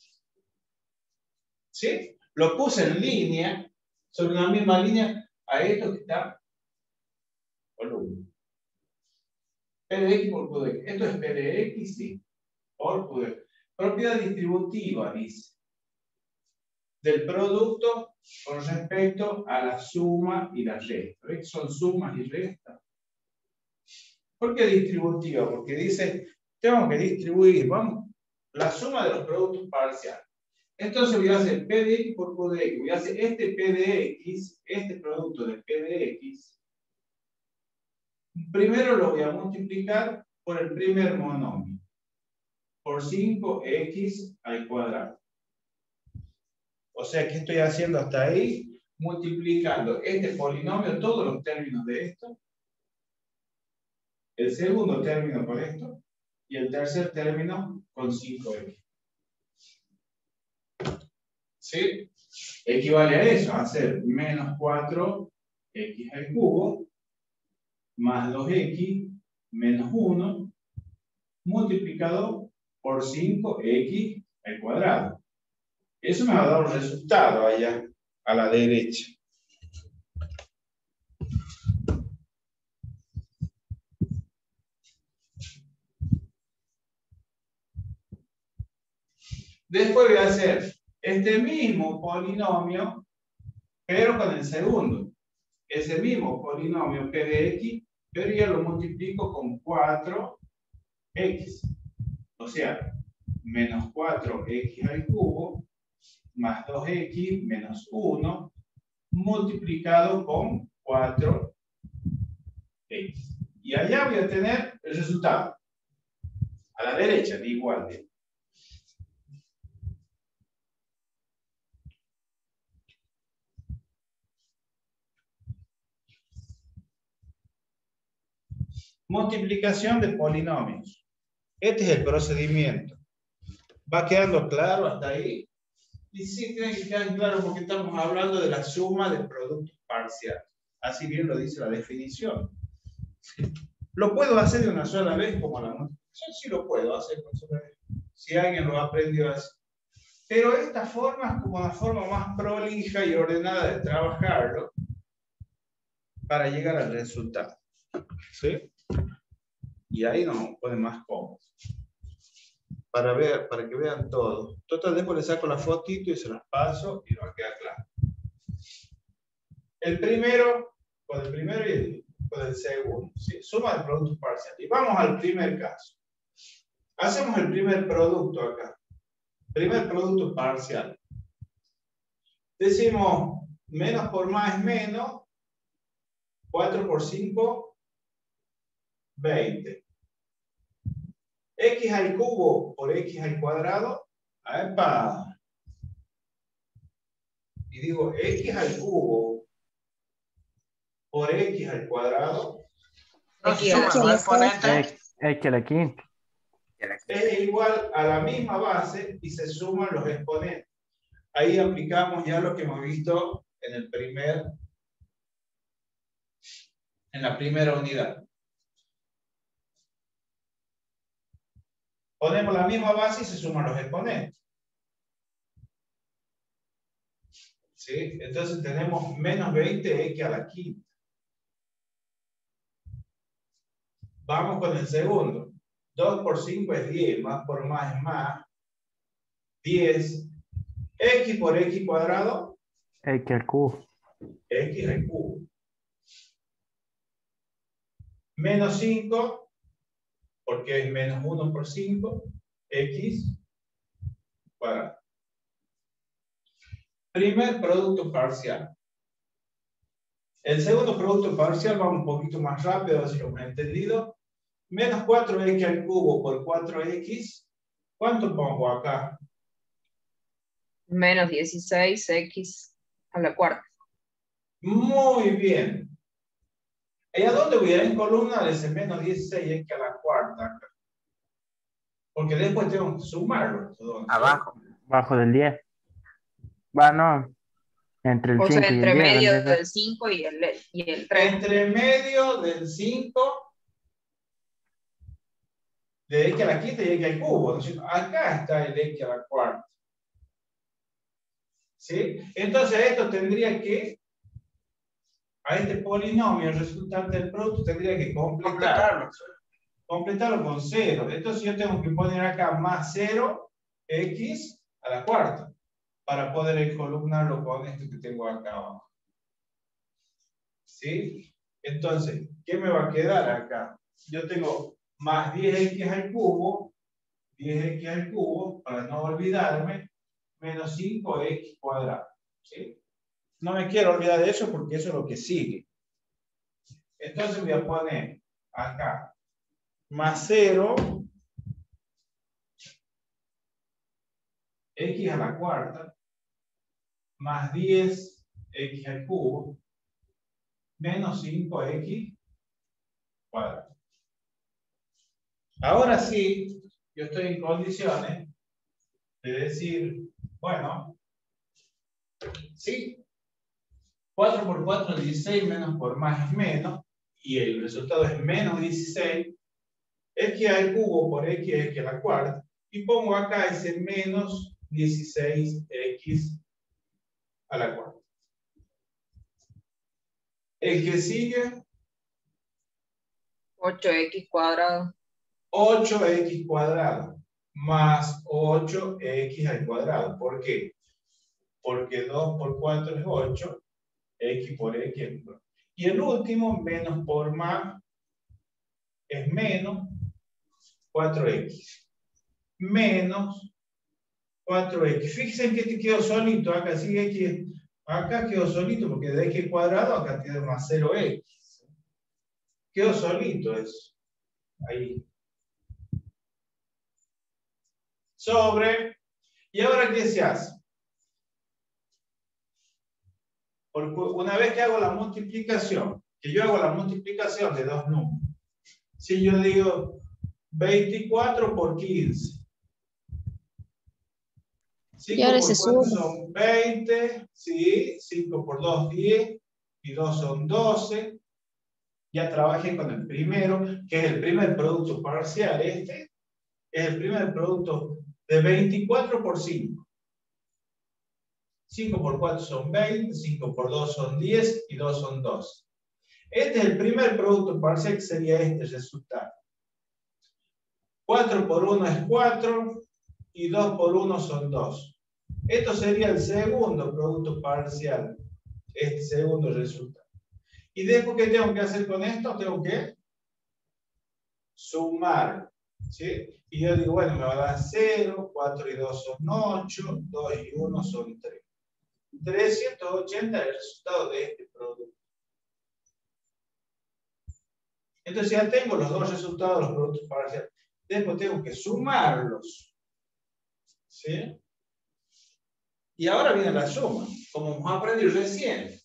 ¿Sí? Lo puse en línea, sobre una misma línea, a esto que está volumen. P de X por Q de X. ¿Esto es P de X? Sí. Por Q de X. Propiedad distributiva, dice. Del producto con respecto a la suma y la resta. ¿Ves? Son sumas y restas. ¿Por qué distributiva? Porque dice, tengo que distribuir, vamos, la suma de los productos parciales. Entonces voy a hacer P de X por Q de X. Voy a hacer este P de X, este producto de P de X. Primero lo voy a multiplicar por el primer monomio. Por 5x al cuadrado. O sea, ¿qué estoy haciendo hasta ahí? Multiplicando este polinomio, todos los términos de esto. El segundo término con esto. Y el tercer término con 5x. ¿Sí? Equivale a eso, a hacer menos 4x al cubo más 2x menos 1 multiplicado por 5x al cuadrado. Eso me va a dar un resultado allá a la derecha. Después voy a hacer este mismo polinomio, pero con el segundo. Ese mismo polinomio p de x, pero ya lo multiplico con 4x. O sea, menos 4x al cubo más 2x menos 1 multiplicado con 4x. Y allá voy a tener el resultado. A la derecha, de igual. De Multiplicación de polinomios. Este es el procedimiento. ¿Va quedando claro hasta ahí? Y sí, tiene que quedar claro porque estamos hablando de la suma de productos parciales. Así bien lo dice la definición. ¿Lo puedo hacer de una sola vez como la multiplicación? Sí lo puedo hacer de una sola vez. Si alguien lo ha aprendido así. Pero esta forma es como la forma más prolija y ordenada de trabajarlo para llegar al resultado. ¿Sí? Y ahí nos pone más cómodos. Para, ver, para que vean todo. Total, después le saco la fotito y se las paso y nos va a quedar claro. El primero, con el primero y con el segundo. ¿sí? Suma de productos parciales. Y vamos al primer caso. Hacemos el primer producto acá. Primer producto parcial. Decimos, menos por más es menos. 4 por 5, 20. X al cubo por x al cuadrado. ¡Epa! Y digo x al cubo por x al cuadrado. X a la quinta. Es igual a la misma base y se suman los exponentes. Ahí aplicamos ya lo que hemos visto en el primer en la primera unidad. Ponemos la misma base y se suman los exponentes. ¿Sí? Entonces tenemos menos 20x a la quinta. Vamos con el segundo. 2 por 5 es 10, más por más es más. 10. X por X cuadrado. X al cubo. X al cubo. Menos 5, porque es menos 1 por 5, X cuadrado. Primer producto parcial. El segundo producto parcial va un poquito más rápido, así lo hemos entendido. Menos 4x al cubo por 4x. ¿Cuánto pongo acá? Menos 16x a la cuarta. Muy bien. ¿Y a dónde voy a encolumnar ese menos 16x a la cuarta? Porque después tengo que sumarlo. Abajo. Abajo del 10. Bueno, entre el o 5 sea, y entre el 10. medio del 5 y el, y el 3. Entre medio del 5 de x a la quinta y x al cubo. ¿no es? Acá está el x a la cuarta. ¿Sí? Entonces esto tendría que, a este polinomio resultante del producto tendría que completarlo. Completarlo con 0. Entonces yo tengo que poner acá más 0 x a la cuarta para poder encolumnarlo con esto que tengo acá abajo. ¿Sí? Entonces, ¿qué me va a quedar acá? Yo tengo más 10x al cubo, 10x al cubo, para no olvidarme, menos 5x cuadrado. ¿Sí? No me quiero olvidar de eso porque eso es lo que sigue. Entonces voy a poner acá más 0 x a la cuarta más 10 x al cubo menos 5x cuadrado. Ahora sí, yo estoy en condiciones de decir, bueno, sí, 4 por 4 es 16, menos por más es menos, y el resultado es menos 16, x al cubo por x, x a la cuarta, y pongo acá ese menos 16x a la cuarta. El que sigue, 8x cuadrado. 8x cuadrado más 8x al cuadrado. ¿Por qué? Porque 2 por 4 es 8, x por x es 4. Y el último, menos por más, es menos 4x. Menos 4x. Fíjense que este quedó solito, acá sigue x, acá quedó solito porque de x cuadrado acá tiene más 0x. Quedó solito eso. Ahí. Sobre. ¿Y ahora qué se hace? Porque una vez que hago la multiplicación, que yo hago la multiplicación de dos números, si yo digo 24 por 15, 5 Y ahora por se 4 suma. son 20, ¿sí? 5 por 2, 10, y 2 son 12. Ya trabajé con el primero, que es el primer producto parcial. Este es el primer producto de 24 por 5. 5 por 4 son 20, 5 por 2 son 10 y 2 son 12. Este es el primer producto parcial que sería este resultado. 4 por 1 es 4 y 2 por 1 son 2. Esto sería el segundo producto parcial, este segundo resultado. ¿Y después qué tengo que hacer con esto? Tengo que sumar. ¿sí? Y yo digo, bueno, me va a dar 0, 4 y 2 son 8, 2 y 1 son 3. 380 es el resultado de este producto. Entonces ya tengo los dos resultados de los productos parciales. Después tengo que sumarlos. ¿Sí? Y ahora viene la suma, como hemos aprendido recién.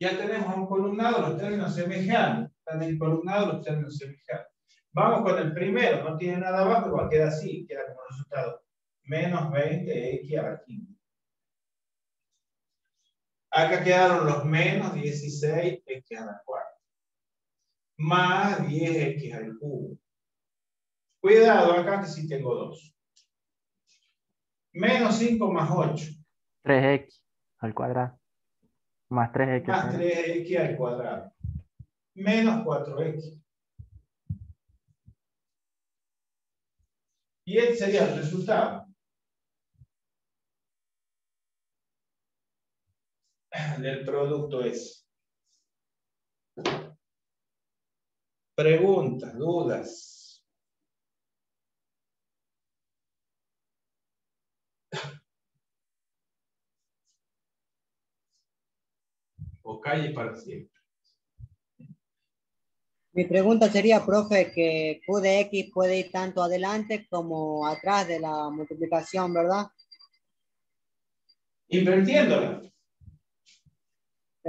Ya tenemos un columnado los términos semejantes. Están encolumnados los términos semejantes. Vamos con el primero, no tiene nada abajo, igual queda así, queda como resultado. Menos 20x a la quinta. Acá quedaron los menos 16x a la cuarta. Más 10x al cubo. Cuidado, acá que sí tengo 2. Menos 5 más 8. 3x al cuadrado. Más 3x. Más 3x al cuadrado. Menos 4x. Y este sería el resultado. <laughs> Del producto ese. Preguntas, dudas. <laughs> O calle para siempre. Mi pregunta sería, profe, que Q de X puede ir tanto adelante como atrás de la multiplicación, ¿verdad? Invirtiéndola.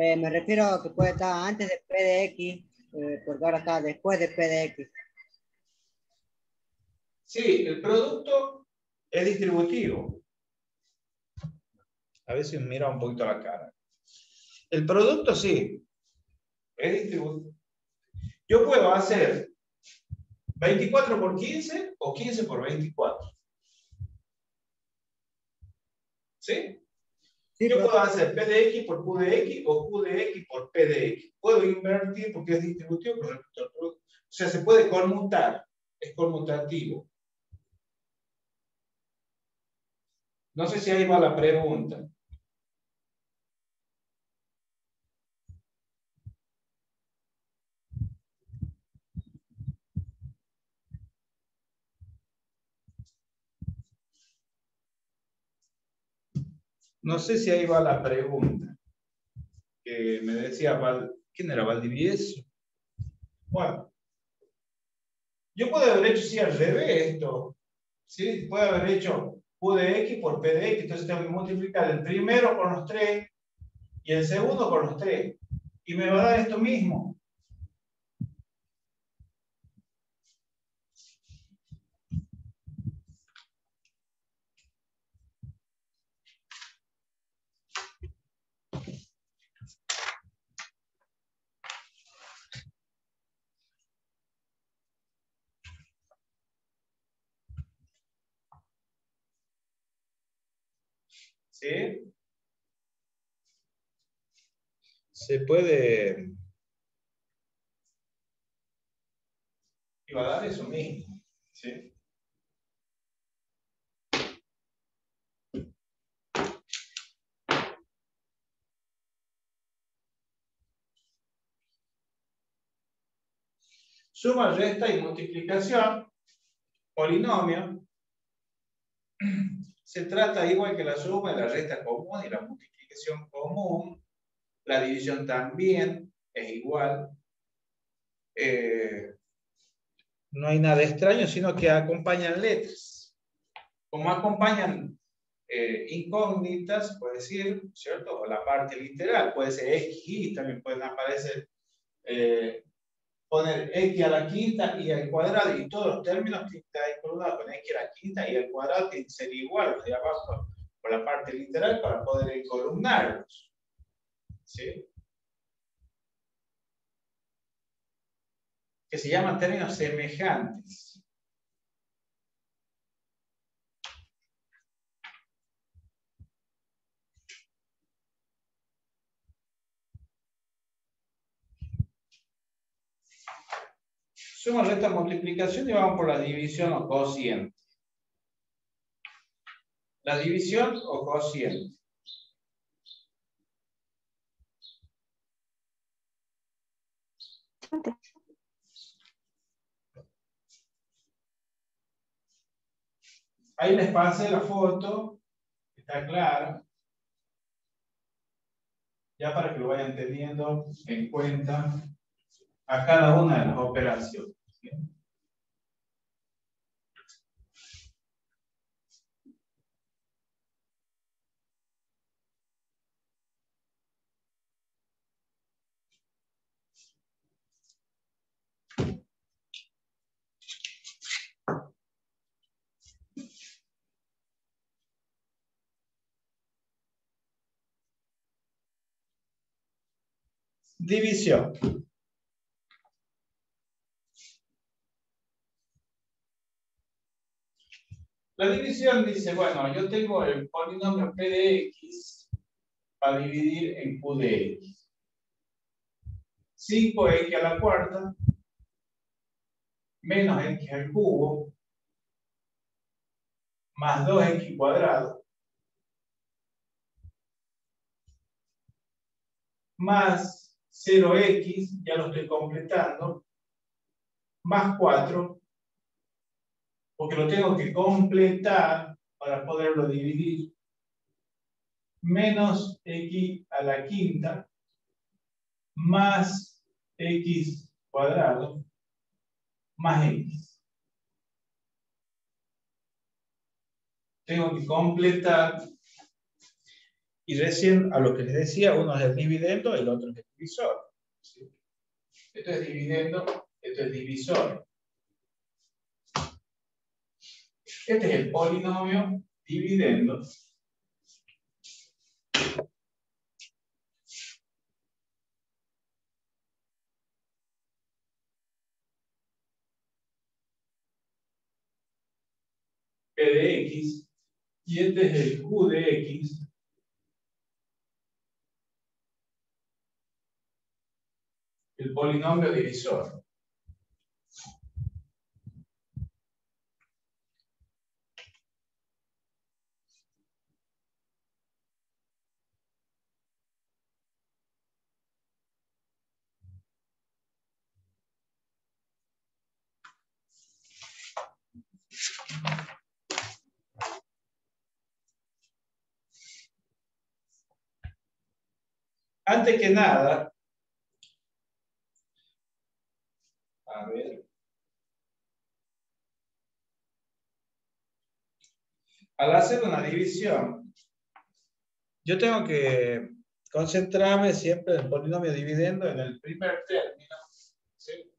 Eh, me refiero a que puede estar antes de P de X, eh, porque ahora está después de P de X. Sí, el producto es distributivo. A si mira un poquito la cara. El producto sí, es distributivo. Yo puedo hacer 24 por 15 o 15 por 24. ¿Sí? Yo puedo hacer P de X por Q de X o Q de X por P de X. Puedo invertir porque es distributivo con respecto al producto. O sea, se puede conmutar. Es conmutativo. No sé si ahí va la pregunta. No sé si ahí va la pregunta. Que me decía, Val, ¿quién era Valdivieso? Bueno, yo puedo haber hecho sí al revés esto. ¿sí? Puedo haber hecho Q de X por P de X. Entonces tengo que multiplicar el primero con los 3 y el segundo con los 3. Y me va a dar esto mismo. ¿Sí? Se puede... Iba a dar eso mismo. ¿Sí? Suma, resta y multiplicación, polinomio, se trata igual que la suma la resta común y la multiplicación común. La división también es igual. Eh, no hay nada extraño, sino que acompañan letras. Como acompañan eh, incógnitas, puede decir, ¿cierto? O la parte literal, puede ser X y también pueden aparecer eh, poner x a la quinta y al cuadrado y todos los términos que está incluidos con x a la quinta y al cuadrado tienen que ser igual de abajo por la parte literal para poder columnarlos. ¿Sí? Que se llaman términos semejantes. Suma, resta, multiplicación y vamos por la división o cociente. La división o cociente. Ahí les pasé la foto, está clara. Ya para que lo vayan teniendo en cuenta a cada una de las operaciones. División. La división dice, bueno, yo tengo el polinomio P de X para dividir en Q de X. 5x a la cuarta menos x al cubo más 2x cuadrado más 0x, ya lo estoy completando, más 4, porque lo tengo que completar para poderlo dividir, menos x a la quinta, más x cuadrado, más x. Tengo que completar y recién a lo que les decía, uno es el dividendo, el otro es el divisor. Esto es dividendo, esto es divisor. Este es el polinomio dividendo. P de X y este es el Q de X el polinomio divisor. Antes que nada, a ver. Al hacer una división, yo tengo que concentrarme siempre en el polinomio dividendo en el primer término. ¿sí?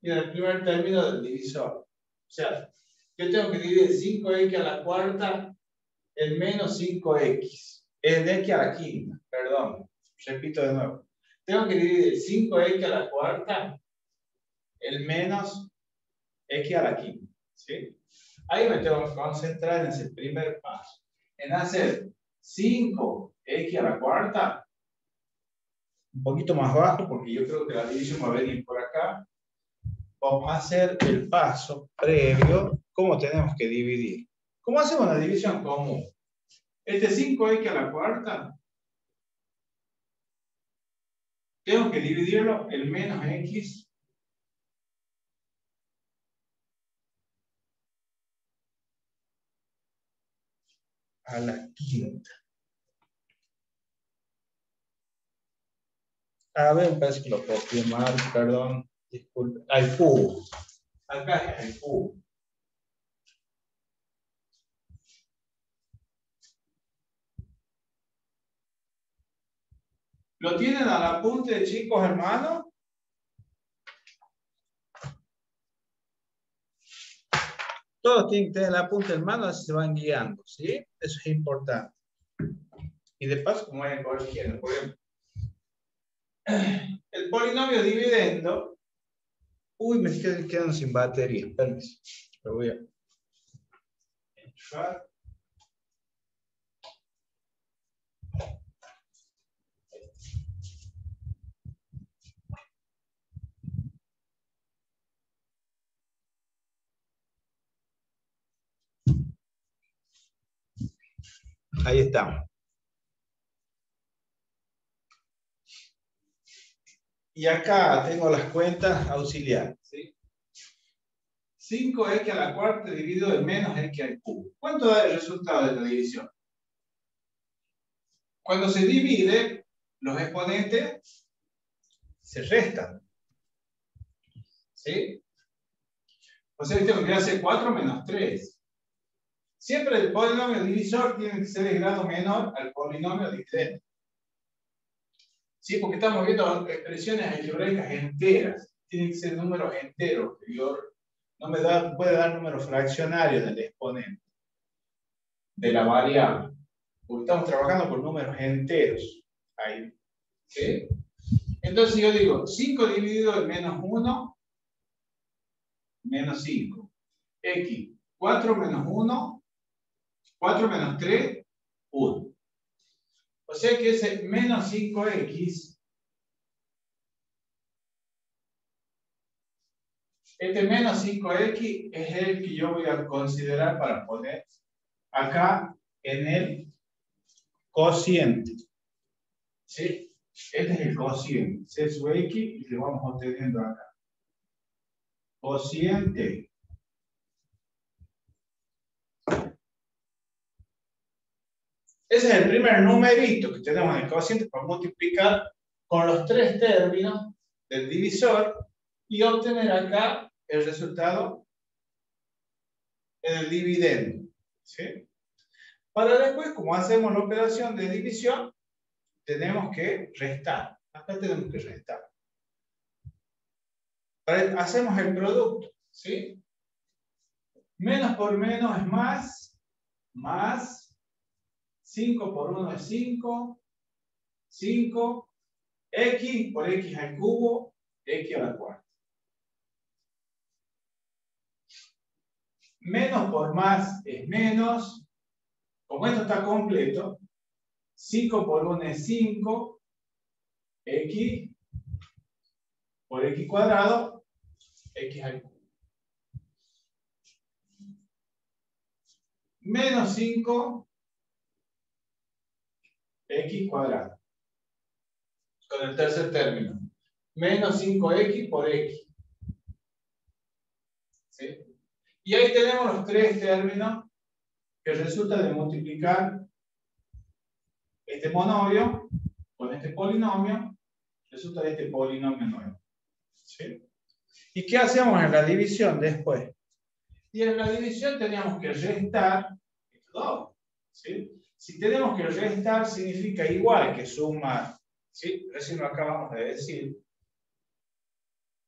Y en el primer término del divisor. O sea, yo tengo que dividir 5x a la cuarta en menos 5x. Es de x a la quinta, perdón. Repito de nuevo. Tengo que dividir 5x a la cuarta el menos x a la quinta. ¿sí? Ahí me tengo que concentrar en ese primer paso. En hacer 5x a la cuarta, un poquito más bajo, porque yo creo que la división va a venir por acá. Vamos a hacer el paso previo, cómo tenemos que dividir. ¿Cómo hacemos la división común? Este 5x a la cuarta, tengo que dividirlo el menos x a la quinta. A ver, parece que lo copié mal, perdón, disculpe. Al cubo. Acá es. ¿Lo tienen al apunte, chicos, hermanos? Todos tienen que tener el apunte en mano, así se van guiando, ¿sí? Eso es importante. Y de paso, como vayan corrigiendo, por ejemplo. El polinomio dividendo. Uy, me estoy quedando sin batería. Permiso. Lo voy a enchufar. Ahí estamos. Y acá tengo las cuentas auxiliares. ¿sí? 5x a la cuarta dividido en menos x al cubo. ¿Cuánto da el resultado de la división? Cuando se divide, los exponentes se restan. ¿Sí? O sea, tengo que hacer 4 menos 3. Siempre el polinomio divisor tiene que ser de grado menor al polinomio dividendo. Sí, porque estamos viendo expresiones algebraicas enteras. Tienen que ser números enteros. no me da, puede dar números fraccionarios del exponente, de la variable. Porque estamos trabajando con números enteros. Ahí. ¿Sí? Entonces yo digo, 5 dividido en menos 1, menos 5. X 4 menos 1, 4 menos 3, 1. O sea que ese menos 5x, este menos 5x es el que yo voy a considerar para poner acá en el cociente. ¿Sí? Este es el cociente. C sub x y lo vamos obteniendo acá. Cociente. Ese es el primer numerito que tenemos en el cociente para multiplicar con los tres términos del divisor y obtener acá el resultado en el dividendo. ¿sí? Para después, como hacemos la operación de división, tenemos que restar. Acá tenemos que restar. Hacemos el producto, ¿sí? Menos por menos es más, más, 5 por 1 es 5, 5, x por x al cubo, x a la cuarta. Menos por más es menos, como esto está completo, 5 por 1 es 5, x por x cuadrado, x al cubo. Menos 5, x cuadrado. Con el tercer término. Menos 5x por x. ¿Sí? Y ahí tenemos los tres términos que resulta de multiplicar este monomio con este polinomio, resulta de este polinomio nuevo. ¿Sí? ¿Y qué hacemos en la división después? Y en la división teníamos que restar estos dos. ¿sí? Si tenemos que restar, significa igual que sumar. ¿sí? Recién lo acabamos de decir.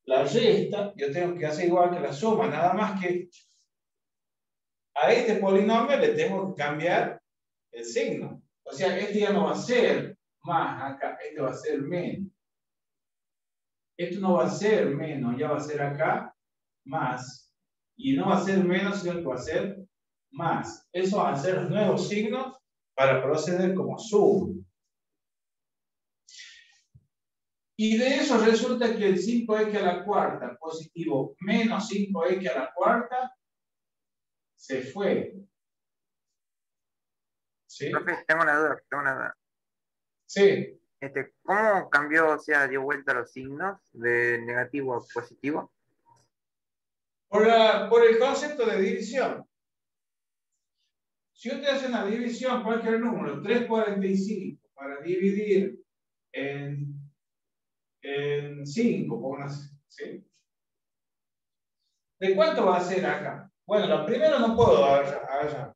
La resta, yo tengo que hacer igual que la suma, nada más que a este polinomio le tengo que cambiar el signo. O sea, este ya no va a ser más acá, este va a ser menos. Esto no va a ser menos, ya va a ser acá más. Y no va a ser menos, sino que va a ser más. Eso va a ser los nuevos signos para proceder como suma. Y de eso resulta que el 5x a la cuarta positivo menos 5x a la cuarta se fue. ¿Sí? Profe, tengo una duda, tengo una duda. Sí. Este, ¿Cómo cambió, o sea, dio vuelta los signos de negativo a positivo? Por, por el concepto de división. Si usted hace una división, cualquier número, 345, para dividir en, en 5, póngase, ¿sí? ¿De cuánto va a ser acá? Bueno, lo primero no puedo agarrar.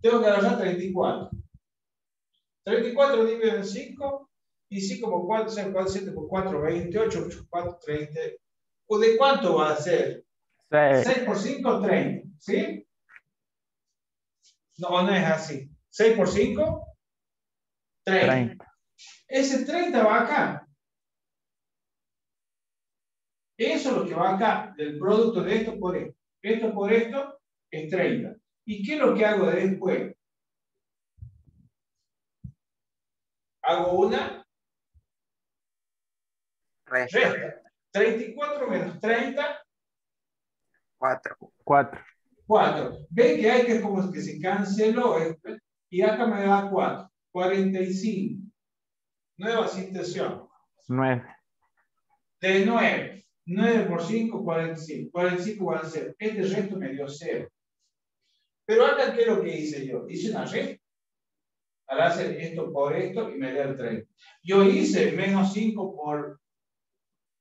Tengo que agarrar 34. 34 dividido en 5 y 5 por 4, 6 4, 7 por 4, 28, 8 por 4, 30. ¿De cuánto va a ser? 6, 6 por 5, 30. ¿Sí? No, no es así. 6 por 5, 30. 30. Ese 30 va acá. Eso es lo que va acá, del producto de esto por esto. Esto por esto es 30. ¿Y qué es lo que hago después? Hago una resta. 34 menos 30. 4. 4. 4. ¿Ven que hay que como que se canceló esto? Y acá me da 4. 45. Nueva situación. 9. De 9. 9 por 5, 45. 45 va a ser. Este resto me dio 0. Pero acá, ¿qué es lo que hice yo? Hice una resta. Al hacer esto por esto y me da el 30. Yo hice menos 5 por,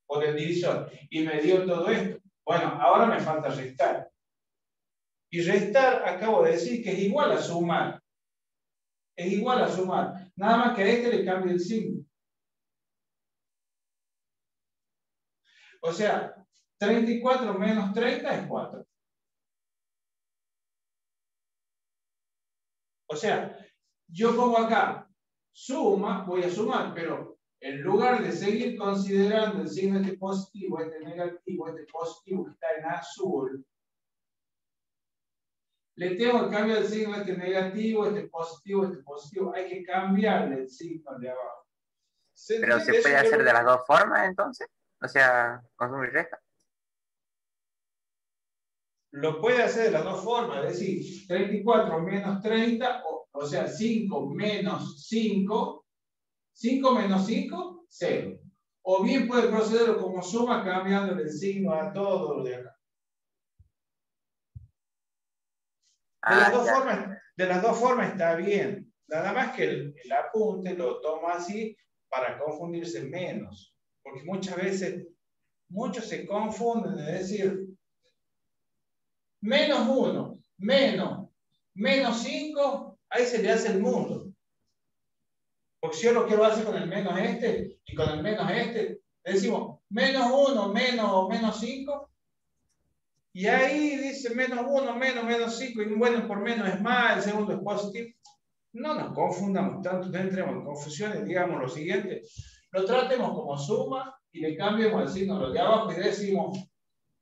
por el divisor y me dio todo esto. Bueno, ahora me falta restar. Y restar, acabo de decir que es igual a sumar. Es igual a sumar. Nada más que a este le cambie el signo. O sea, 34 menos 30 es 4. O sea, yo pongo acá suma, voy a sumar, pero en lugar de seguir considerando el signo este positivo, este negativo, este positivo que está en azul, le tengo que cambiar el signo, este negativo, este positivo, este positivo. Hay que cambiarle el signo de abajo. ¿Pero se puede hacer de las dos formas entonces? O sea, con suma y resta. Lo puede hacer de las dos formas, es decir, 34 menos 30, o, o sea, 5 menos 5, 5 menos 5, 0. O bien puede proceder como suma cambiando el signo a todo lo de acá. De, las, ah, dos formas, de las dos formas está bien. Nada más que el, el apunte lo toma así para confundirse menos. Porque muchas veces, muchos se confunden de decir, menos 1, menos, menos 5, ahí se le hace el mundo. Porque si yo lo quiero hacer con el menos este y con el menos este, le decimos menos 1, menos, menos 5, y ahí dice menos 1, menos, menos 5, y bueno, por menos es más, el segundo es positivo. No nos confundamos tanto, no entremos en confusiones, digamos lo siguiente, lo tratemos como suma y le cambiemos el signo de abajo y decimos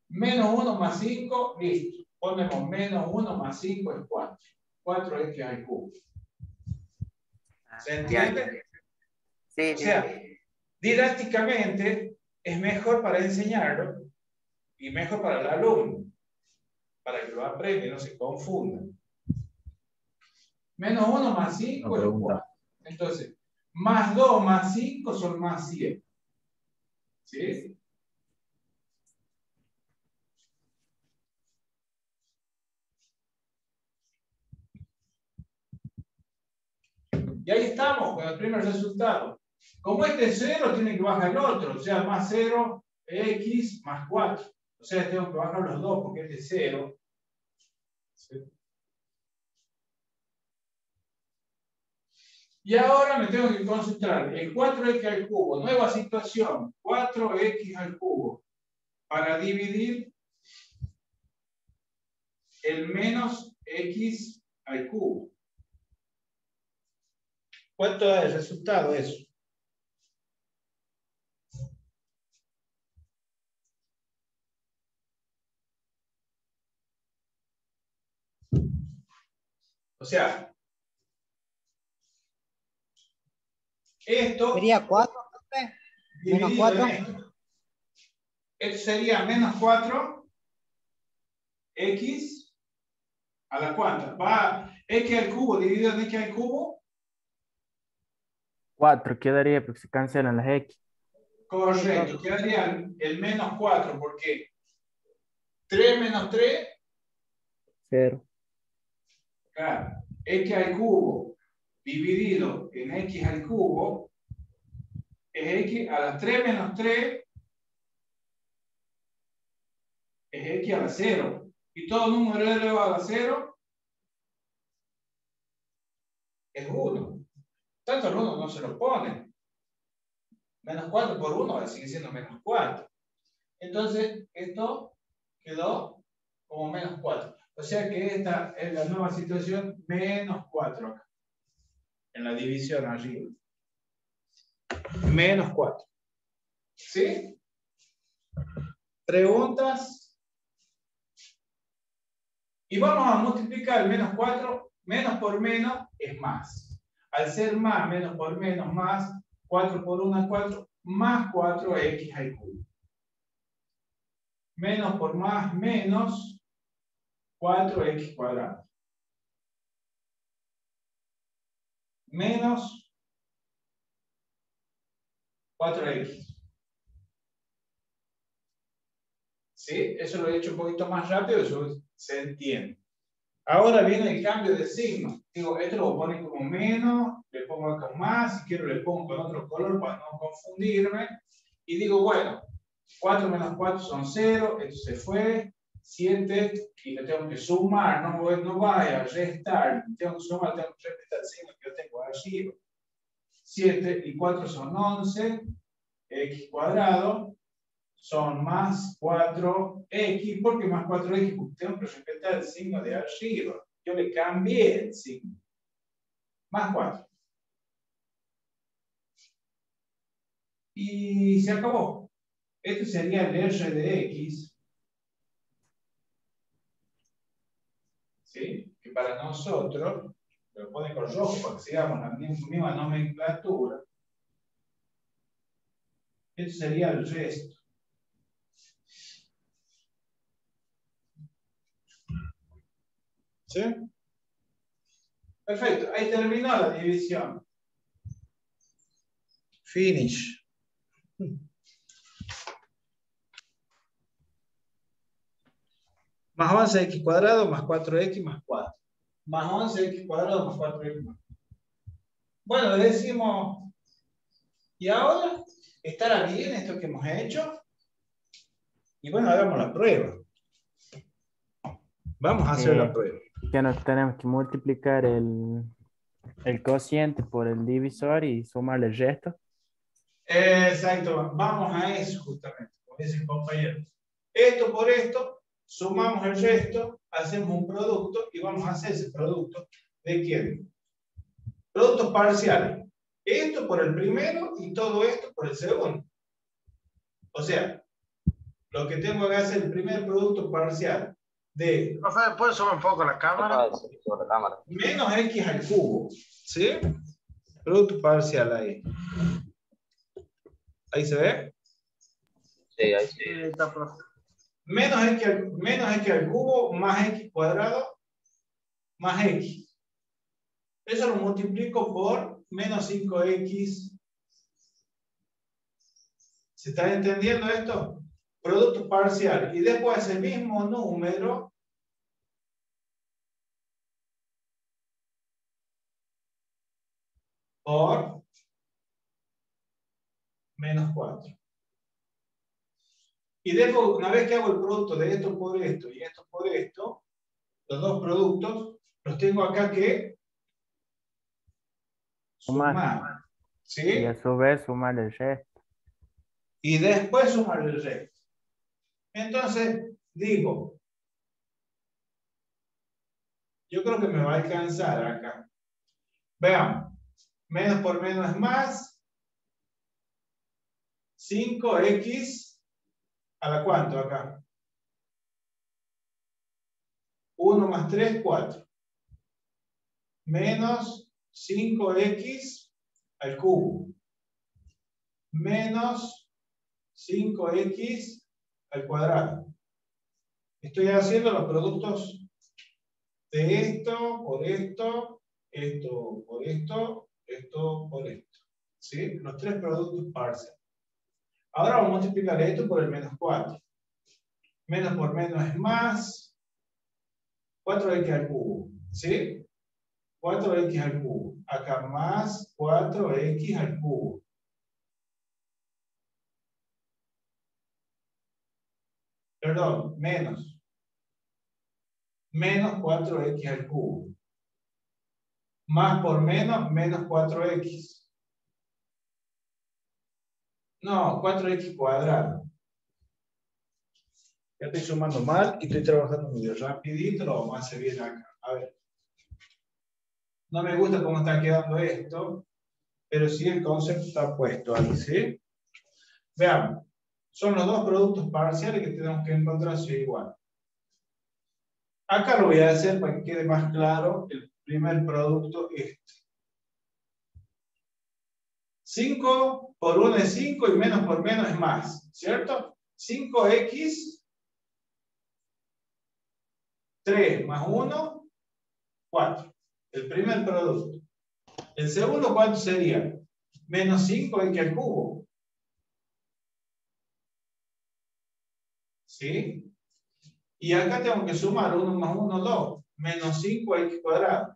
menos 1 más 5, listo. Ponemos menos 1 más 5 es 4. 4x al cubo. ¿Se ah, entiende? Sí, o sea, didácticamente es mejor para enseñarlo y mejor para el alumno, para que lo aprenda y no se confunda. Menos 1 más 5 es 4. Entonces, más 2 más 5 son más 7. ¿Sí? Y ahí estamos con el primer resultado. Como este es 0, tiene que bajar el otro, o sea, más 0, x más 4. Sea, tengo que bajar los dos porque es 0. Y ahora me tengo que concentrar el 4x al cubo, nueva situación, 4x al cubo, para dividir el menos x al cubo. ¿Cuánto da el resultado eso? O sea, esto... Sería 4, menos 4. Esto. sería menos 4, x a la cuánta. Va x al cubo dividido en x al cubo. 4 quedaría porque se cancelan las x. Correcto, quedaría el menos 4 porque 3 menos 3. 0. Claro, x al cubo dividido en x al cubo es x a la 3 menos 3 es x a la 0. Y todo número elevado a 0 es 1. Tanto el 1 no se lo pone. Menos 4 por 1 sigue siendo menos 4. Entonces, esto quedó como menos 4. O sea que esta es la nueva situación, menos 4 acá. En la división arriba. Menos 4. ¿Sí? ¿Preguntas? Y vamos a multiplicar menos 4. Menos por menos es más. Al ser más, menos por menos, más, 4 por 1 es 4, más 4x al cubo. Menos por más, menos 4x cuadrado. Menos 4x. ¿Sí? Eso lo he hecho un poquito más rápido, eso se entiende. Ahora viene el cambio de signo. Digo, esto lo poner como menos, le pongo acá más, si quiero le pongo con otro color para no confundirme. Y digo, bueno, 4 menos 4 son 0, esto se fue, 7 y le tengo que sumar, no, no vaya a restar, tengo que sumar, tengo que respetar el signo que yo tengo allí. 7 y 4 son 11, x cuadrado, son más 4x, porque más 4x, porque tengo que respetar el signo de arriba. Yo le cambié el signo. Más 4. Y se acabó. Este sería el R de x ¿Sí? Para nosotros, lo pone con rojo para que sigamos la misma nomenclatura, este sería el resto. ¿Sí? Perfecto, ahí terminó la división. Finish. <laughs> Más 11x cuadrado más 4x más 4. Más 11x cuadrado más 4x más 4. Bueno, decimos, ¿y ahora? ¿Estará bien esto que hemos hecho? Y bueno, hagamos la prueba. Vamos a hacer la prueba. Que nos tenemos que multiplicar el, el cociente por el divisor y sumarle el resto. Exacto, vamos a eso justamente, como dice el compañero. Esto por esto, sumamos el resto, hacemos un producto y vamos a hacer ese producto de quién? Productos parciales. Esto por el primero y todo esto por el segundo. O sea, lo que tengo que hacer el primer producto parcial de... Profe, ¿puedes subir un poco la cámara? Menos x al cubo. ¿Sí? Producto parcial ahí. ¿Ahí se ve? Sí, ahí sí. Está menos x, menos x al cubo más x cuadrado más x. Eso lo multiplico por menos 5x. ¿Se está entendiendo esto? Producto parcial. Y después ese mismo número por menos 4. Y después, una vez que hago el producto de esto por esto y esto por esto, los dos productos, los tengo acá que sumar. ¿Sí? Y a su vez sumar el resto. Y después sumar el resto. Entonces, digo, yo creo que me va a alcanzar acá. Veamos, menos por menos es más. 5x a la cuánto acá. 1 más 3, 4. Menos 5x al cubo. Menos 5x al cuadrado. Estoy haciendo los productos de esto por esto, esto por esto, esto por esto. ¿Sí? Los tres productos parciales. Ahora vamos a multiplicar esto por el menos 4. Menos por menos es más 4x al cubo. ¿Sí? 4x al cubo. Acá más 4x al cubo. Perdón, menos. Menos 4x al cubo. Más por menos, menos 4x. No, 4x cuadrado. Ya estoy sumando mal y estoy trabajando muy rapidito, lo vamos a hacer bien acá. A ver. No me gusta cómo está quedando esto, pero sí el concepto está puesto ahí, ¿sí? Veamos. Son los dos productos parciales que tenemos que encontrar si igual. Acá lo voy a hacer para que quede más claro el primer producto este. 5 por 1 es 5 y menos por menos es más, ¿cierto? 5x 3 más 1, 4. El primer producto. El segundo, ¿cuánto sería? Menos 5x al cubo. ¿Sí? Y acá tengo que sumar 1 más 1, 2. Menos 5x cuadrado.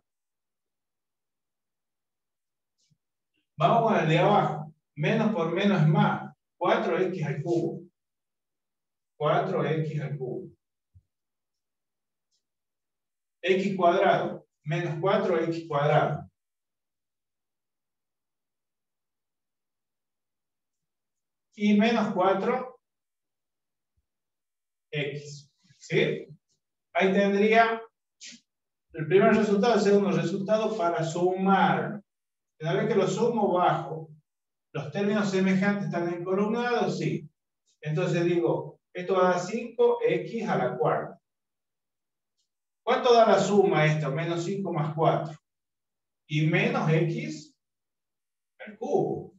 Vamos al de abajo. Menos por menos es más. 4x al cubo. 4x al cubo. x cuadrado menos 4x cuadrado. Y menos 4x. ¿Sí? Ahí tendría el primer resultado, el segundo resultado para sumar. Una vez que lo sumo, bajo. ¿Los términos semejantes están encolumnados? Sí. Entonces digo, esto va a dar 5x a la cuarta. ¿Cuánto da la suma esta? Menos 5 más 4. Y menos x al cubo.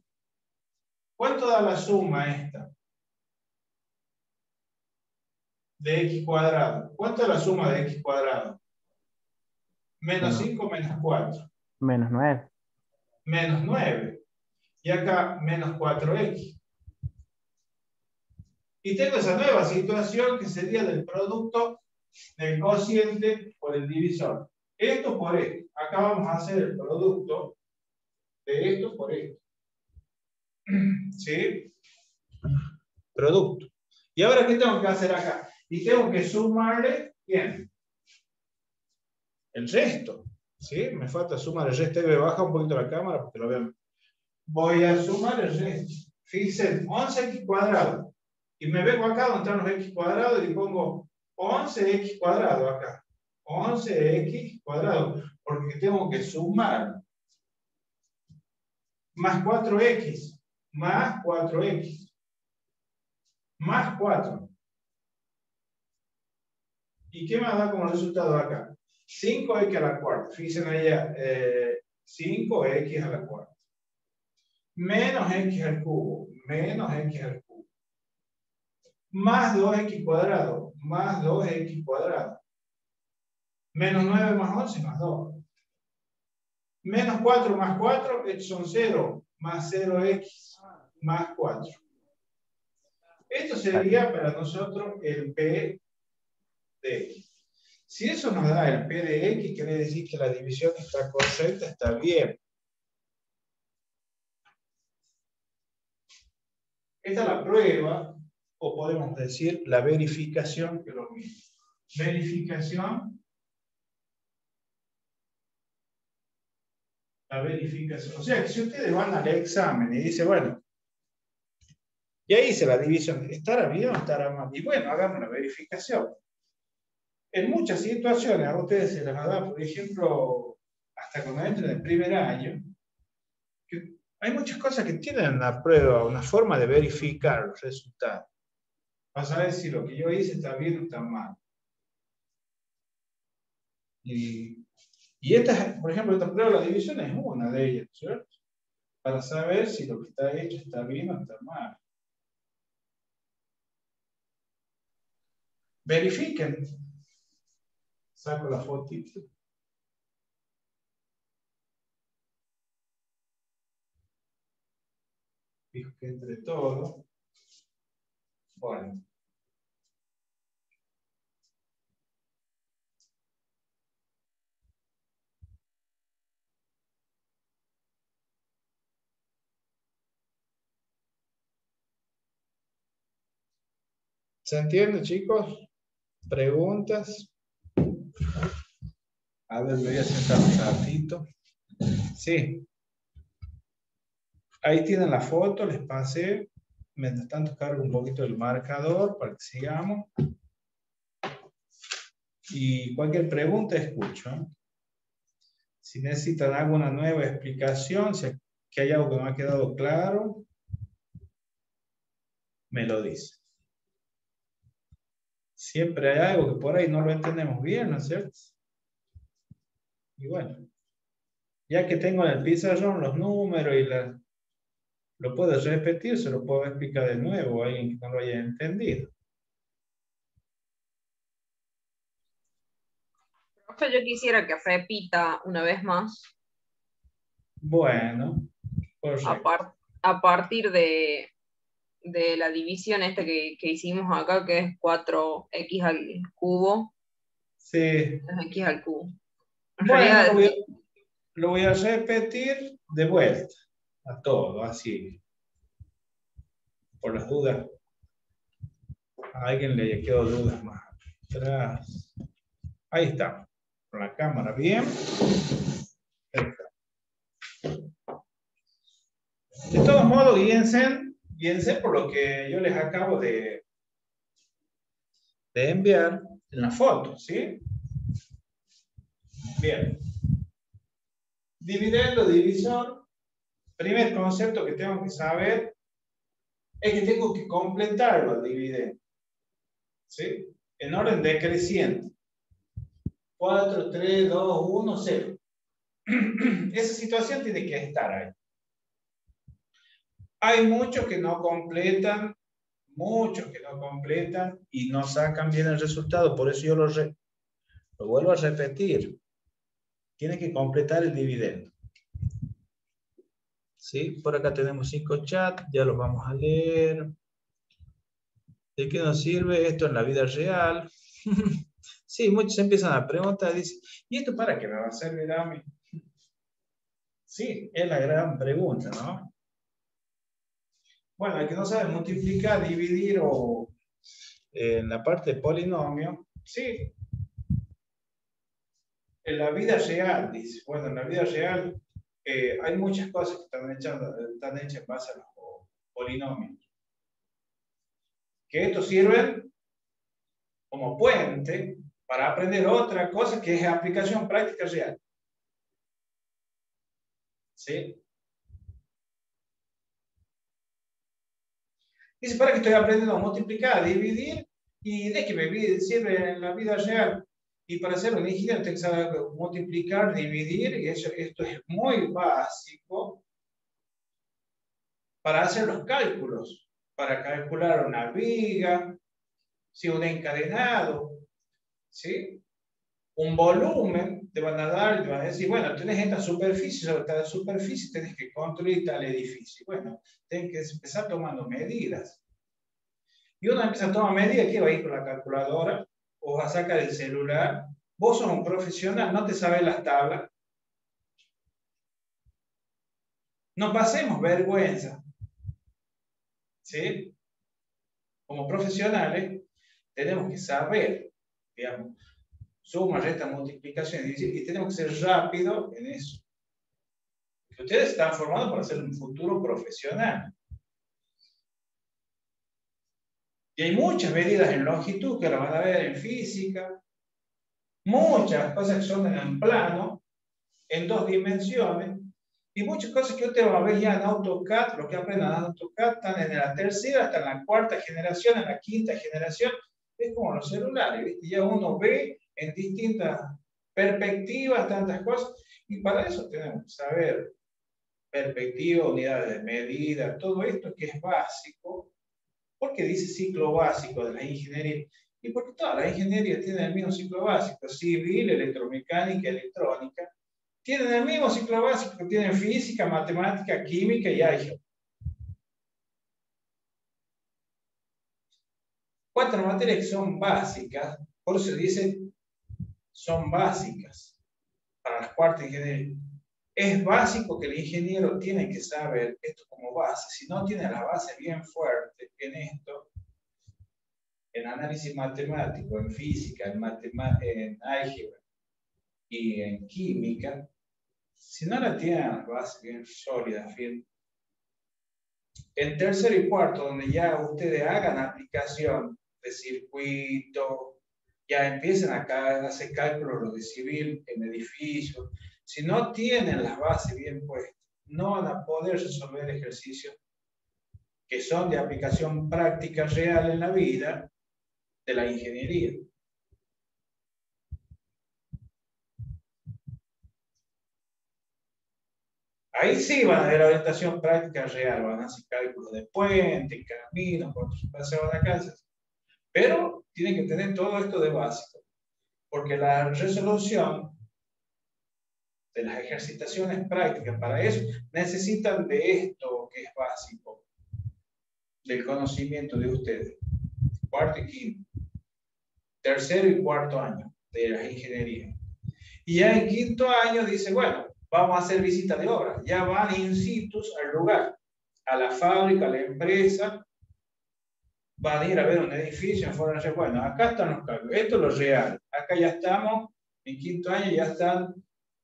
¿Cuánto da la suma esta? De x cuadrado. ¿Cuánto es la suma de x cuadrado? Menos 5 menos 4. Menos 9. Menos 9. Y acá menos 4x. Y tengo esa nueva situación que sería del producto del cociente por el divisor. Esto por esto. Acá vamos a hacer el producto de esto por esto. <clears throat> ¿Sí? Producto. ¿Y ahora qué tengo que hacer acá? Y tengo que sumarle, ¿quién? El resto. ¿Sí? Me falta sumar el resto. Voy a bajar un poquito la cámara porque lo vean. Voy a sumar el resto. Fíjense, 11x cuadrado. Y me vengo acá donde están los x cuadrados y pongo 11x cuadrado acá. 11x cuadrado. Porque tengo que sumar. Más 4x. Más 4x. Más 4. ¿Y qué me da como resultado acá? 5x a la cuarta. Fíjense allá. Eh, 5x a la cuarta. Menos x al cubo. Menos x al cubo. Más 2x cuadrado. Más 2x cuadrado. Menos 9 más 11 más 2. Menos 4 más 4 son 0. Más 0x más 4. Esto sería para nosotros el P de X. Si eso nos da el P quiere decir que la división está correcta, está bien. Esta es la prueba, o podemos decir la verificación, que es lo mismo. Verificación. La verificación. O sea, que si ustedes van al examen y dicen, bueno, ya hice la división, ¿estará bien o estará mal? Y bueno, hagamos la verificación. En muchas situaciones, a ustedes se les va a dar, por ejemplo, hasta cuando entren en el primer año, que hay muchas cosas que tienen una prueba, una forma de verificar los resultados. Para saber si lo que yo hice está bien o está mal. Y, y esta, por ejemplo, esta prueba de la división es una de ellas, ¿cierto? Para saber si lo que está hecho está bien o está mal. Verifiquen. Saco la fotito. Fijo que entre todo. Bueno. ¿Se entiende, chicos? ¿Preguntas? A ver, voy a sentar un ratito. Sí. Ahí tienen la foto, les pasé. Mientras tanto, cargo un poquito el marcador para que sigamos. Y cualquier pregunta, escucho. Si necesitan alguna nueva explicación, si hay algo que no ha quedado claro, me lo dicen. Siempre hay algo que por ahí no lo entendemos bien, ¿no es cierto? Y bueno, ya que tengo en el pizarrón los números y la, lo puedo repetir, se lo puedo explicar de nuevo a alguien que no lo haya entendido. Profe, yo quisiera que repita una vez más. Bueno, a, par, a partir de, de la división esta que, que, hicimos acá, que es 4x al cubo. Sí. X al cubo. Bueno, lo, voy a, lo voy a repetir de vuelta a todo, así. Por las dudas. A alguien le quedó dudas más atrás. Ahí está. Con la cámara bien. De todos modos, guíense, guíense por lo que yo les acabo de, de enviar en la foto, ¿sí? Bien. Dividendo, división. Primer concepto que tengo que saber es que tengo que completarlo al dividendo. ¿Sí? En orden decreciente. 4, 3, 2, 1, 0. Esa situación tiene que estar ahí. Hay muchos que no completan, muchos que no completan y no sacan bien el resultado, por eso yo lo, vuelvo a repetir. Tiene que completar el dividendo. ¿Sí? Por acá tenemos cinco chats, ya los vamos a leer. ¿De qué nos sirve esto en la vida real? <laughs> sí, muchos empiezan a preguntar, dicen, ¿y esto para qué me va a servir a mí? Sí, es la gran pregunta, ¿no? Bueno, el que no sabe multiplicar, dividir o en la parte de polinomio, sí. En la vida real, dice, bueno, en la vida real eh, hay muchas cosas que están hechas, están hechas en base a los polinomios. Que estos sirven como puente para aprender otra cosa que es aplicación práctica real. ¿Sí? Dice, ¿para qué estoy aprendiendo a multiplicar, a dividir? ¿Y de qué me sirve en la vida real? Y para ser un ingeniero tengo que multiplicar, dividir, y eso, esto es muy básico para hacer los cálculos, para calcular una viga, si un encadenado, ¿sí? Un volumen, te van a dar, te van a decir, bueno, tenés esta superficie, sobre esta superficie tenés que construir tal edificio. Bueno, tenés que empezar tomando medidas. Y uno empieza a tomar medidas, ¿qué va a ir con la calculadora? O va a sacar el celular. Vos sos un profesional, no te sabes las tablas. No pasemos vergüenza. ¿Sí? Como profesionales, tenemos que saber, digamos, suma, resta, multiplicación, y tenemos que ser rápido en eso. Ustedes están formados para ser un futuro profesional. Y hay muchas medidas en longitud que lo van a ver en física, muchas cosas que son en plano, en dos dimensiones, y muchas cosas que usted va a ver ya en AutoCAD, lo que aprendan en AutoCAD, están en la tercera, hasta en la cuarta generación, en la quinta generación, es como los celulares, ¿viste? ya uno ve en distintas perspectivas tantas cosas, y para eso tenemos que saber perspectiva, unidades de medida, todo esto que es básico, porque dice ciclo básico de la ingeniería, y porque toda la ingeniería tiene el mismo ciclo básico, civil, electromecánica, electrónica, tienen el mismo ciclo básico, tienen física, matemática, química y álgebra. Cuatro materias que son básicas, por eso dice son básicas para las cuartas ingeniería. Es básico que el ingeniero tiene que saber esto como base. Si no tiene la base bien fuerte en esto, en análisis matemático, en física, en, en álgebra y en química, si no la tiene la base bien sólida, firme, en tercero y cuarto, donde ya ustedes hagan aplicación de circuito, ya empiezan a hacer cálculos de civil en edificios. Si no tienen las bases bien puestas, no van a poder resolver ejercicios que son de aplicación práctica real en la vida de la ingeniería. Ahí sí van a ver orientación práctica real, van a hacer cálculos de puentes, caminos, cuántos se van a casa. Pero tienen que tener todo esto de básico, porque la resolución de las ejercitaciones prácticas para eso necesitan de esto que es básico, del conocimiento de ustedes. Cuarto y quinto. Tercero y cuarto año de la ingeniería. Y ya en quinto año dice, bueno, vamos a hacer visita de obra. Ya van in situ al lugar, a la fábrica, a la empresa, van a ir a ver un edificio forma de, bueno, acá están los cambios, esto es lo real, acá ya estamos, en quinto año ya están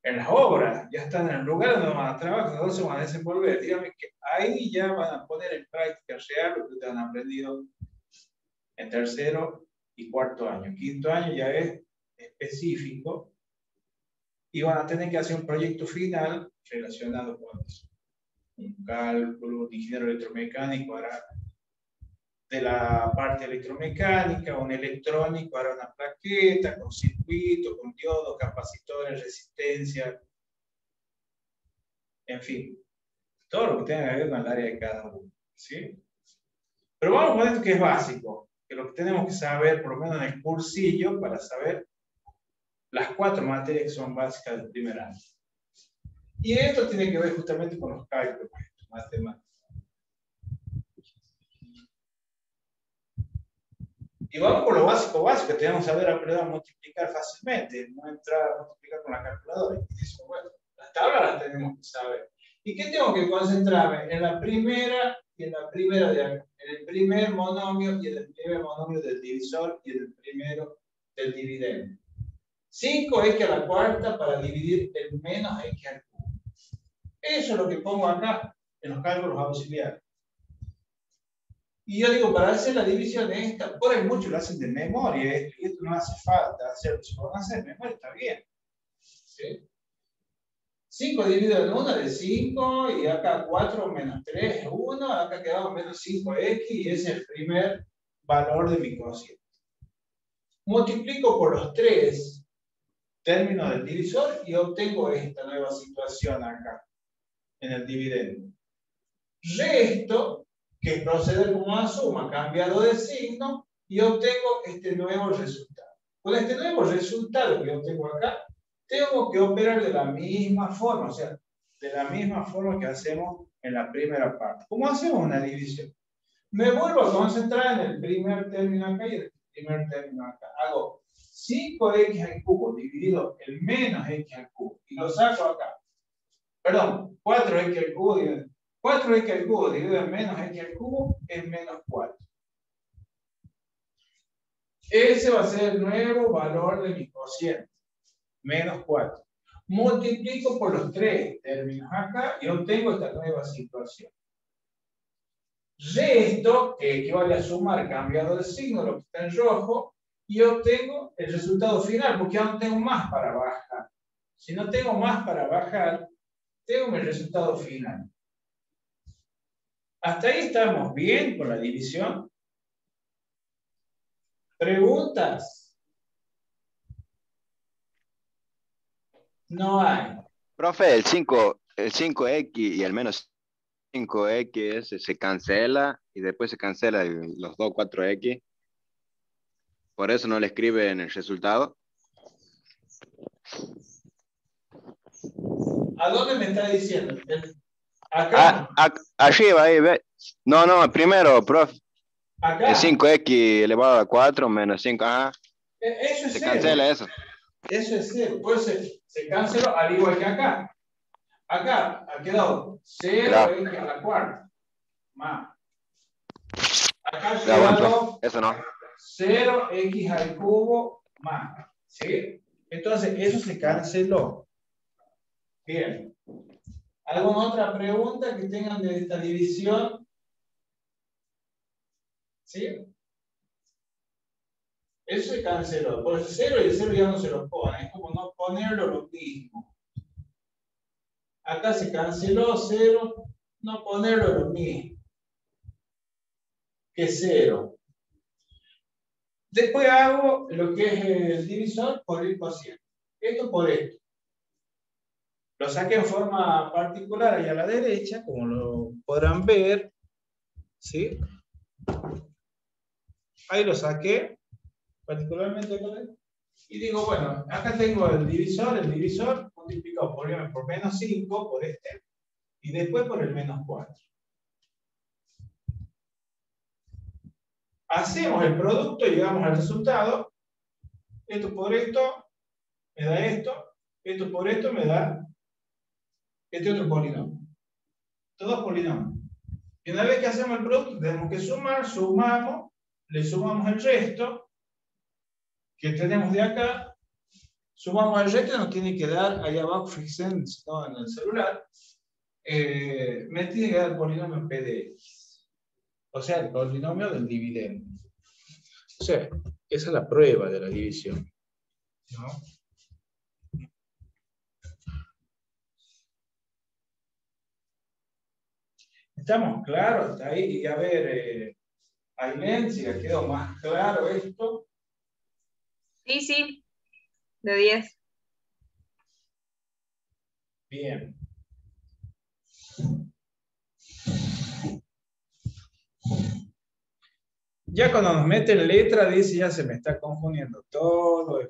en las obras, ya están en el lugar donde van a trabajar, donde se van a desenvolver. Dígame que ahí ya van a poner en práctica real lo que ustedes han aprendido en tercero y cuarto año. Quinto año ya es específico y van a tener que hacer un proyecto final relacionado con eso. Un cálculo, un ingeniero electromecánico hará de la parte electromecánica, un electrónico hará una plaqueta con circuito, con diodos, capacitores, resistencia, en fin, todo lo que tenga que ver con el área de cada uno. ¿sí? Pero vamos con esto que es básico, que lo que tenemos que saber, por lo menos en el cursillo, para saber las cuatro materias que son básicas del primer año. Y esto tiene que ver justamente con los cálculos matemáticos. Y vamos por lo básico, básico, tenemos que saber aprender a multiplicar fácilmente, no entrar a multiplicar con la calculadora. Y eso, bueno, las tablas las tenemos que saber. ¿Y qué tengo que concentrarme? En la primera y en la primera en el primer monomio y en el primer monomio del divisor y en el primero del dividendo. 5x a la cuarta para dividir el menos x al cubo. Eso es lo que pongo acá en los cálculos auxiliares. Y yo digo, para hacer la división esta, por ahí muchos lo hacen de memoria, esto, y esto no hace falta hacerlo. Si lo hacer de memoria, está bien. ¿Sí? 5 dividido en 1 de 5, y acá 4 menos 3 es 1, acá quedamos menos 5x, y es el primer valor de mi cociente. Multiplico por los 3 términos del divisor y obtengo esta nueva situación acá, en el dividendo. Resto, que es proceder como una suma, cambiado de signo, y obtengo este nuevo resultado. Con este nuevo resultado que obtengo acá, tengo que operar de la misma forma, o sea, de la misma forma que hacemos en la primera parte. ¿Cómo hacemos una división? Me vuelvo a concentrar en el primer término acá y el primer término acá. Hago 5x al cubo dividido en menos x al cubo y lo saco acá. Perdón, 4x al cubo dividido 4x al cubo dividido en menos x al cubo es menos 4. Ese va a ser el nuevo valor de mi cociente menos 4. Multiplico por los tres términos acá y obtengo esta nueva situación. Resto, que equivale a sumar cambiado de signo, lo que está en rojo, y obtengo el resultado final, porque ahora no tengo más para bajar. Si no tengo más para bajar, tengo mi resultado final. Hasta ahí estamos bien con la división. ¿Preguntas? No hay. Profe, el 5, el 5X y el menos 5X se cancela y después se cancela los dos 4X. Por eso no le escribe en el resultado. ¿A dónde me está diciendo? Acá. Ah, arriba, ahí, ve. No, no, primero, profe. Acá. El 5X elevado a 4 menos 5, ajá. E, eso es se cancela eso. Eso es cero. Se, se canceló al igual que acá. Acá ha quedado 0x a la cuarta. Más. Acá ha quedado eso no. 0x al cubo más. ¿Sí? Entonces, eso se canceló. Bien. ¿Alguna otra pregunta que tengan de esta división? ¿Sí? Eso se canceló. Por el 0 y el 0 ya no se lo pone. Es como no ponerlo lo mismo. Acá se canceló 0, no ponerlo lo mismo. Que 0. Después hago lo que es el divisor por el cociente. Esto por esto. Lo saqué en forma particular ahí a la derecha, como lo podrán ver. ¿Sí? Ahí lo saqué particularmente Y digo, bueno, acá tengo el divisor, el divisor multiplicado por, por menos 5, por este, y después por el menos 4. Hacemos el producto llegamos al resultado. Esto por esto me da esto, esto por esto me da este otro polinomio. Todos polinomios. Y una vez que hacemos el producto, tenemos que sumar, sumamos, le sumamos el resto, que tenemos de acá, sumamos el resto, nos tiene que dar ahí abajo, fíjense, ¿no? en el celular, eh, me tiene que dar el polinomio P de X. O sea, el polinomio del dividendo. O sea, esa es la prueba de la división. ¿no? ¿Estamos claros hasta ahí? Y a ver, eh, Ailén, si le quedó más claro esto. Sí, sí, de 10. Bien. Ya cuando nos meten letra, dice, ya se me está confundiendo todo.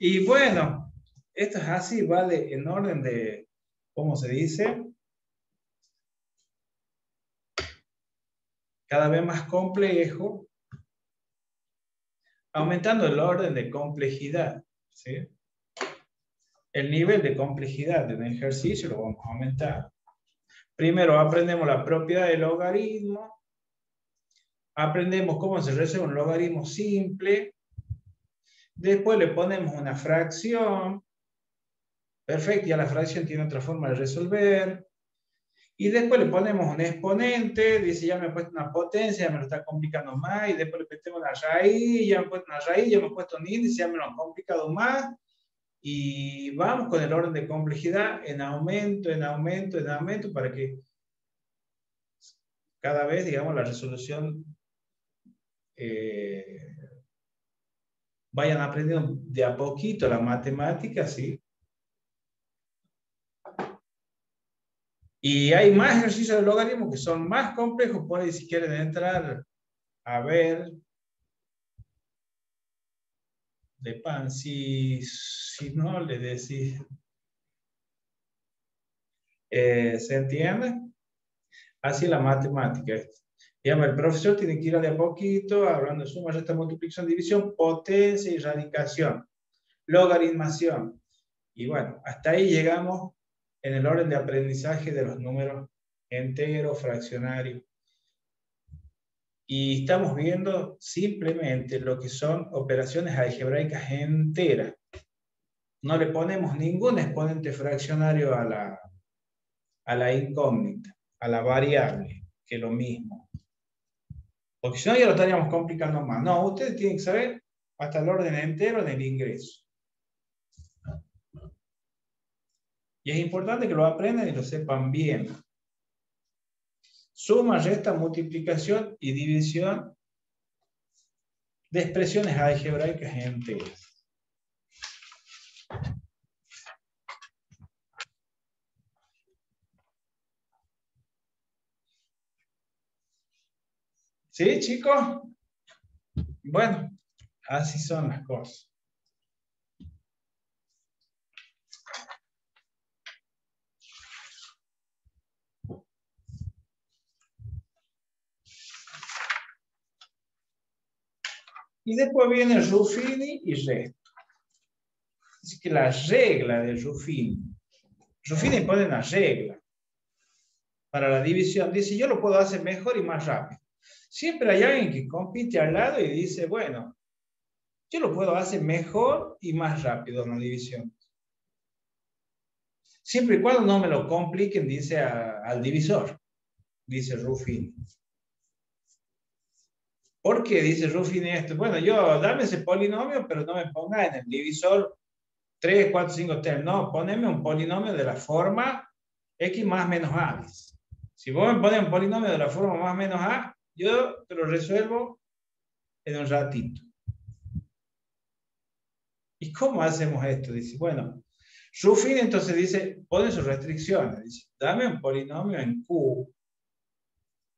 Y bueno, esto es así, vale en orden de, ¿cómo se dice? Cada vez más complejo, aumentando el orden de complejidad. ¿sí? El nivel de complejidad de un ejercicio lo vamos a aumentar. Primero aprendemos la propiedad del logaritmo, aprendemos cómo se resuelve un logaritmo simple, después le ponemos una fracción, perfecto, ya la fracción tiene otra forma de resolver, y después le ponemos un exponente, dice ya me he puesto una potencia, ya me lo está complicando más, y después le metemos una raíz, ya me he puesto una raíz, ya me he puesto un índice, ya me lo han complicado más, y vamos con el orden de complejidad en aumento, en aumento, en aumento, para que cada vez, digamos, la resolución eh, vayan aprendiendo de a poquito la matemática, ¿sí? Y hay más ejercicios de logaritmo que son más complejos, por ahí si quieren entrar a ver de pan, si, si no le decís, eh, ¿se entiende? Así la matemática. Digamos, el profesor tiene que ir de a poquito, hablando de suma, resta, multiplicación, división, potencia y radicación, logaritmación. Y bueno, hasta ahí llegamos en el orden de aprendizaje de los números enteros, fraccionarios. Y estamos viendo simplemente lo que son operaciones algebraicas enteras. No le ponemos ningún exponente fraccionario a la, a la incógnita, a la variable, que es lo mismo. Porque si no, ya lo estaríamos complicando más. No, ustedes tienen que saber hasta el orden entero en el ingreso. Y es importante que lo aprendan y lo sepan bien. Suma, resta, multiplicación y división de expresiones algebraicas enteras. ¿Sí, chicos? Bueno, así son las cosas. Y después viene Ruffini y resto. Es que la regla de Ruffini, Ruffini pone una regla para la división. Dice, yo lo puedo hacer mejor y más rápido. Siempre hay alguien que compite al lado y dice, bueno, yo lo puedo hacer mejor y más rápido en la división. Siempre y cuando no me lo compliquen, dice al divisor, dice Ruffini. ¿Por qué dice Ruffini esto? Bueno, yo dame ese polinomio, pero no me ponga en el divisor 3, 4, 5, 3. No, poneme un polinomio de la forma x más menos a. Si vos me pones un polinomio de la forma más menos a, yo te lo resuelvo en un ratito. ¿Y cómo hacemos esto? Dice, bueno, Ruffini entonces dice, pone sus restricciones. Dice, dame un polinomio en Q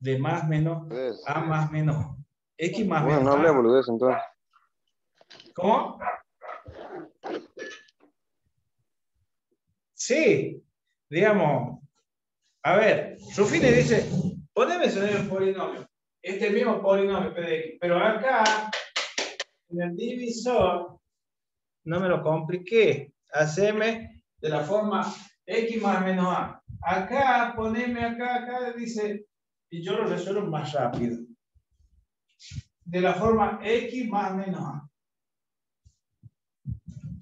de más menos a más menos X más bueno, no hablemos de eso entonces. ¿Cómo? Sí, digamos, a ver, Rufini dice, poneme el polinomio, este mismo polinomio PDX, pero acá, en el divisor, no me lo compliqué, haceme de la forma X más menos A. Acá, poneme acá, acá, dice, y yo lo resuelvo más rápido de la forma X más menos A.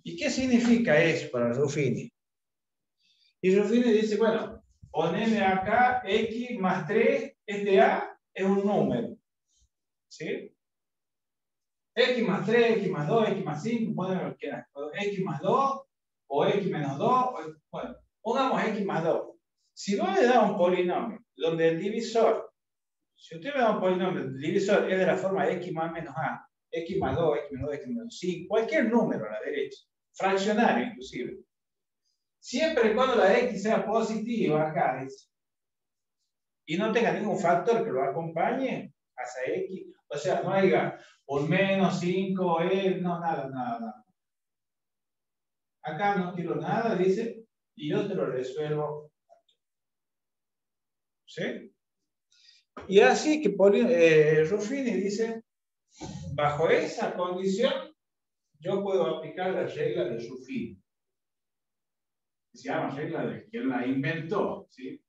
¿Y qué significa eso para Ruffini? Y Ruffini dice, bueno, poneme acá X más 3, este A es un número. ¿Sí? X más 3, X más 2, X más 5, poneme lo que quieras. X más 2, o X menos 2, bueno, pongamos X más 2. Si vos le das un polinomio donde el divisor si usted me da un polinomio, divisor es de la forma x más menos a, x más 2, x menos 2, x menos 5, cualquier número a la derecha, fraccionario inclusive. Siempre y cuando la x sea positiva, acá dice, y no tenga ningún factor que lo acompañe hacia x, o sea, no haya un menos 5, e, no, nada, nada, nada. Acá no quiero nada, dice, y yo te lo resuelvo. ¿Sí? Y así que eh, Ruffini dice, bajo esa condición, yo puedo aplicar la regla de Ruffini. Se llama regla de quien la inventó, ¿sí?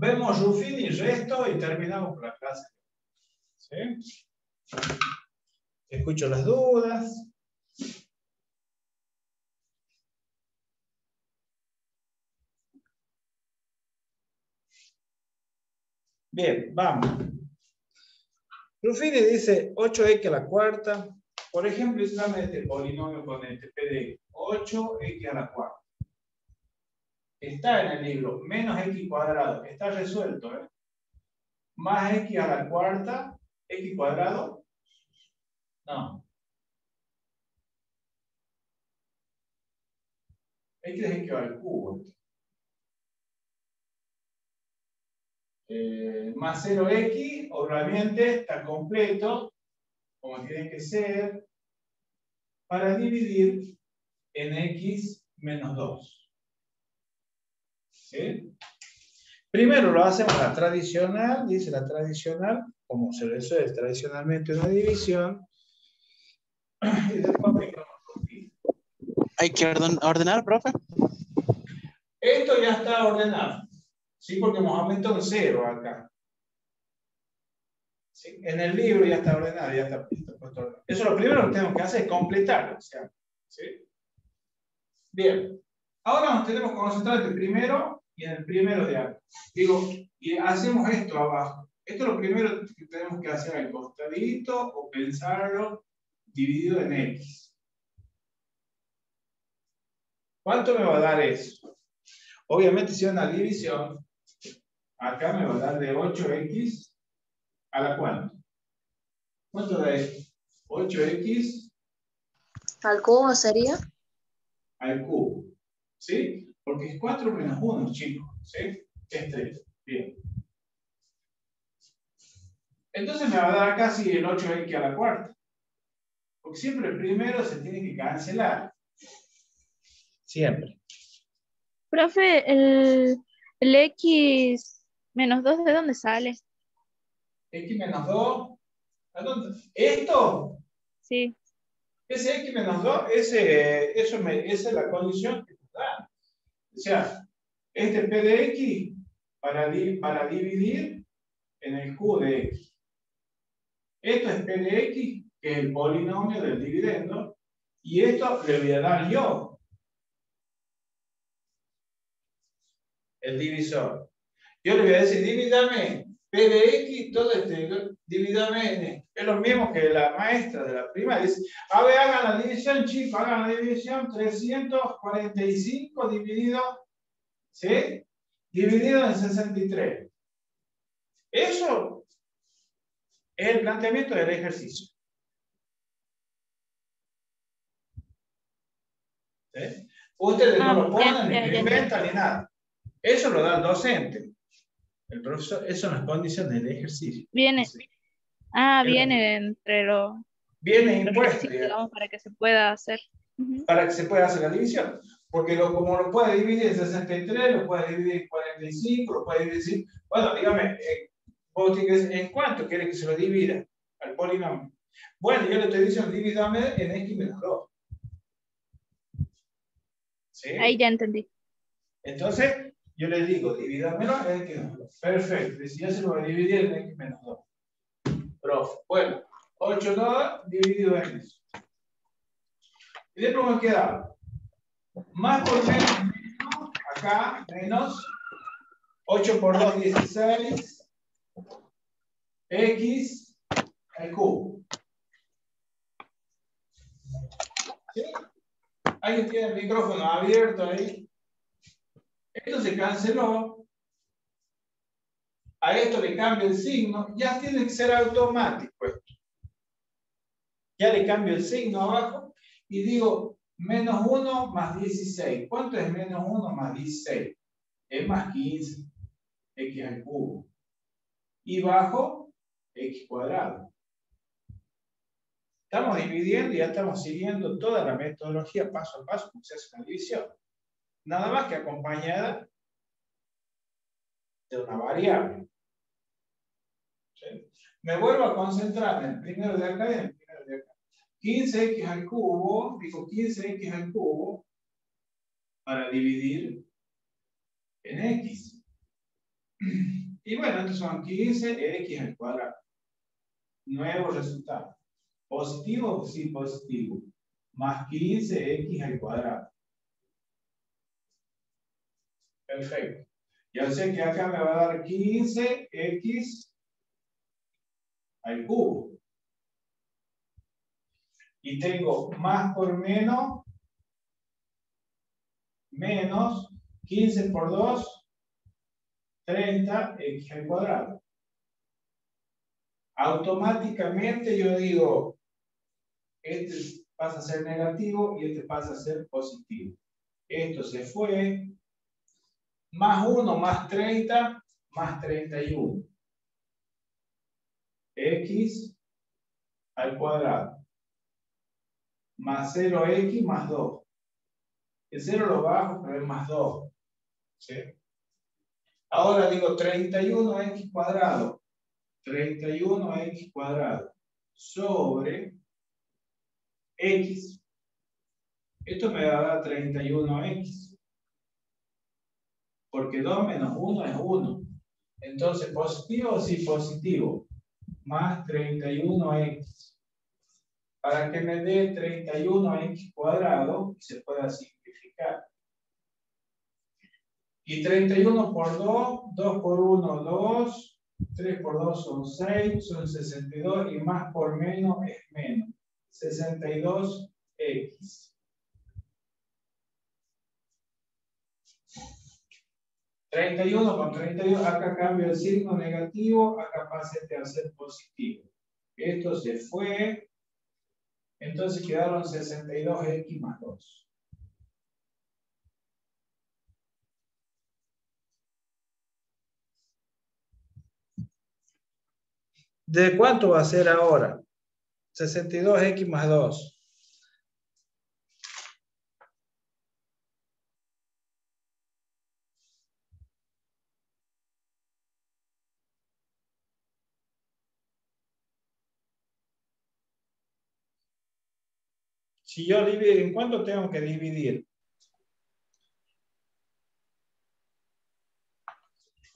Vemos Ruffini, resto y terminamos con la clase. ¿Sí? Escucho las dudas. Bien, vamos. Ruffini dice 8x a la cuarta. Por ejemplo, examen este polinomio con este P de 8x a la cuarta está en el libro, menos x cuadrado, está resuelto, ¿eh? Más x a la cuarta, x cuadrado, no. X es x al cubo. Eh, más 0x, obviamente está completo, como tiene que ser, para dividir en x menos 2. Primero lo hacemos la tradicional, dice la tradicional, como se resuelve tradicionalmente una división. ¿Hay que ordenar, profe? Esto ya está ordenado, ¿sí? Porque hemos aumentado un cero acá. En el libro ya está ordenado, ya está puesto. Eso lo primero que tenemos que hacer es completarlo. ¿sí? Bien. Ahora nos tenemos que concentrar en el primero y en el primero de acá. Digo, y hacemos esto abajo. Esto es lo primero que tenemos que hacer al costadito o pensarlo dividido en x. ¿Cuánto me va a dar eso? Obviamente si es una división, acá me va a dar de 8x a la cuánto. ¿Cuánto da esto? 8x al cubo sería al cubo. ¿Sí? Porque es 4 menos 1, chicos, ¿sí? Es 3, bien. Entonces me va a dar casi el 8x a la cuarta. Porque siempre el primero se tiene que cancelar. Siempre. Profe, el, el x menos 2, ¿de dónde sale? X menos 2, ¿a dónde? ¿Esto? Sí. Ese X menos 2, ese, eso me, esa es la condición que o sea, este P de X para, para dividir en el Q de X. Esto es P de X, que es el polinomio del dividendo, y esto le voy a dar yo. El divisor. Yo le voy a decir, divídame P de X, todo este, divídame N. Es lo mismo que la maestra de la prima dice, a ver, hagan la división, chicos, hagan la división, 345 dividido, ¿sí? Dividido en 63. Eso es el planteamiento del ejercicio. ¿Sí? Ustedes no lo ah, ponen, ni lo inventan, ni nada. Eso lo da el docente. El profesor, eso no es condición del ejercicio. Viene. Ah, viene entre los. Viene impuesto. para que se pueda hacer. Para que se pueda hacer la división. Porque lo, como lo puede dividir en 63, lo puede dividir en 45, lo puede dividir. Bueno, dígame, eh, ¿en cuánto quiere que se lo divida al polinomio? Bueno, yo le estoy diciendo divídame en x menos 2. ¿Sí? Ahí ya entendí. Entonces, yo le digo, divídamelo en x menos 2. Perfecto. Y si ya se lo voy a dividir en x menos 2. Bueno, 8 no dividido en eso. Y después me queda más por menos, menos, acá, menos 8 por 2, 16, x al cubo. ¿Sí? ¿Alguien tiene el micrófono abierto ahí? Esto se canceló. A esto le cambio el signo. Ya tiene que ser automático esto. Ya le cambio el signo abajo y digo menos 1 más 16. ¿Cuánto es menos 1 más 16? Es más 15. X al cubo. Y bajo X cuadrado. Estamos dividiendo y ya estamos siguiendo toda la metodología paso a paso como se hace una división. Nada más que acompañada de una variable. Me vuelvo a concentrar en el primero de acá y en el primero de acá. 15x al cubo, digo 15x al cubo, para dividir en x. Y bueno, estos son 15x al cuadrado. Nuevo resultado. ¿Positivo? Sí, positivo. Más 15x al cuadrado. Perfecto. Ya sé que acá me va a dar 15x al cubo. Y tengo más por menos, menos 15 por 2, 30 x al cuadrado. Automáticamente yo digo, este pasa a ser negativo y este pasa a ser positivo. Esto se fue, más 1 más 30 más 31. X al cuadrado. Más 0x más 2. El 0 lo bajo, pero es más 2. ¿Sí? Ahora digo 31x cuadrado. 31x cuadrado sobre x. Esto me va a dar 31x. Porque 2 menos 1 es 1. Entonces, ¿positivo sí positivo? Más 31x. Para que me dé 31x cuadrado, se pueda simplificar. Y 31 por 2, 2 por 1, 2, 3 por 2 son 6, son 62 y más por menos es menos. 62x. 31 con 32, acá cambio el signo negativo, acá pasa este a ser positivo. Esto se fue, entonces quedaron 62x más 2. ¿De cuánto va a ser ahora? 62x más 2. Si yo divido, ¿en cuánto tengo que dividir?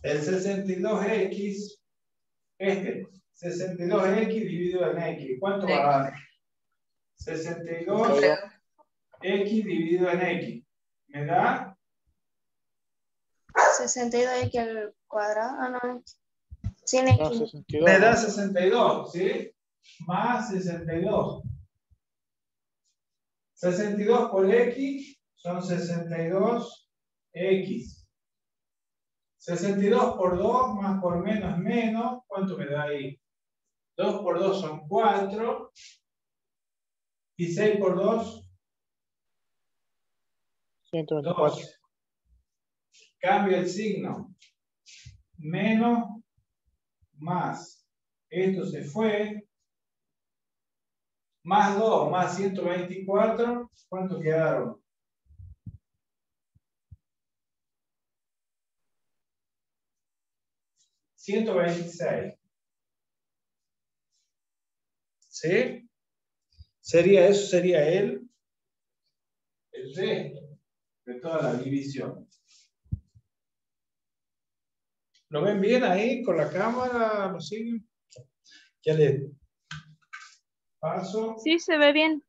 El 62x, este, 62x dividido en x. ¿Cuánto va a dar? 62x dividido en x. ¿Me da? 62x al cuadrado. Ah, no. Sin x. Me da 62, ¿sí? Más 62. 62 por x son 62x. 62 por 2 más por menos menos. ¿Cuánto me da ahí? 2 por 2 son 4. Y 6 por 2. 124. 2. Cambio el signo. Menos, más. Esto se fue. Más 2, más 124. ¿Cuánto quedaron? Ciento veintiséis. ¿Sí? Sería, eso sería el, el resto de toda la división. ¿Lo ven bien ahí con la cámara? ¿Lo siguen? Ya le Paso. Sí, se ve bien.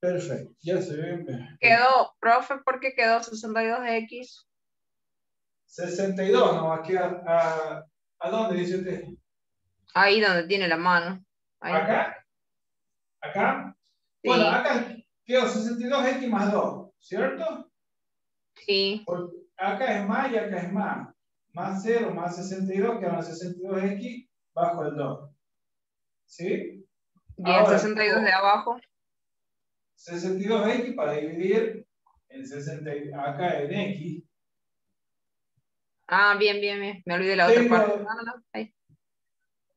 Perfecto, ya se ve bien. Quedó, profe, ¿por qué quedó 62X? 62, no, aquí a, a, ¿a dónde dice usted? Ahí donde tiene la mano. Ahí. ¿Acá? ¿Acá? Sí. Bueno, acá quedó 62x más 2, ¿cierto? Sí. Porque acá es más y acá es más. Más 0 más 62 quedan 62x bajo el 2. ¿Sí? El Ahora, 62 de abajo. 62x para dividir en 60, acá en x. Ah, bien, bien, bien. Me olvidé la otra parte. No, no, no. Ahí.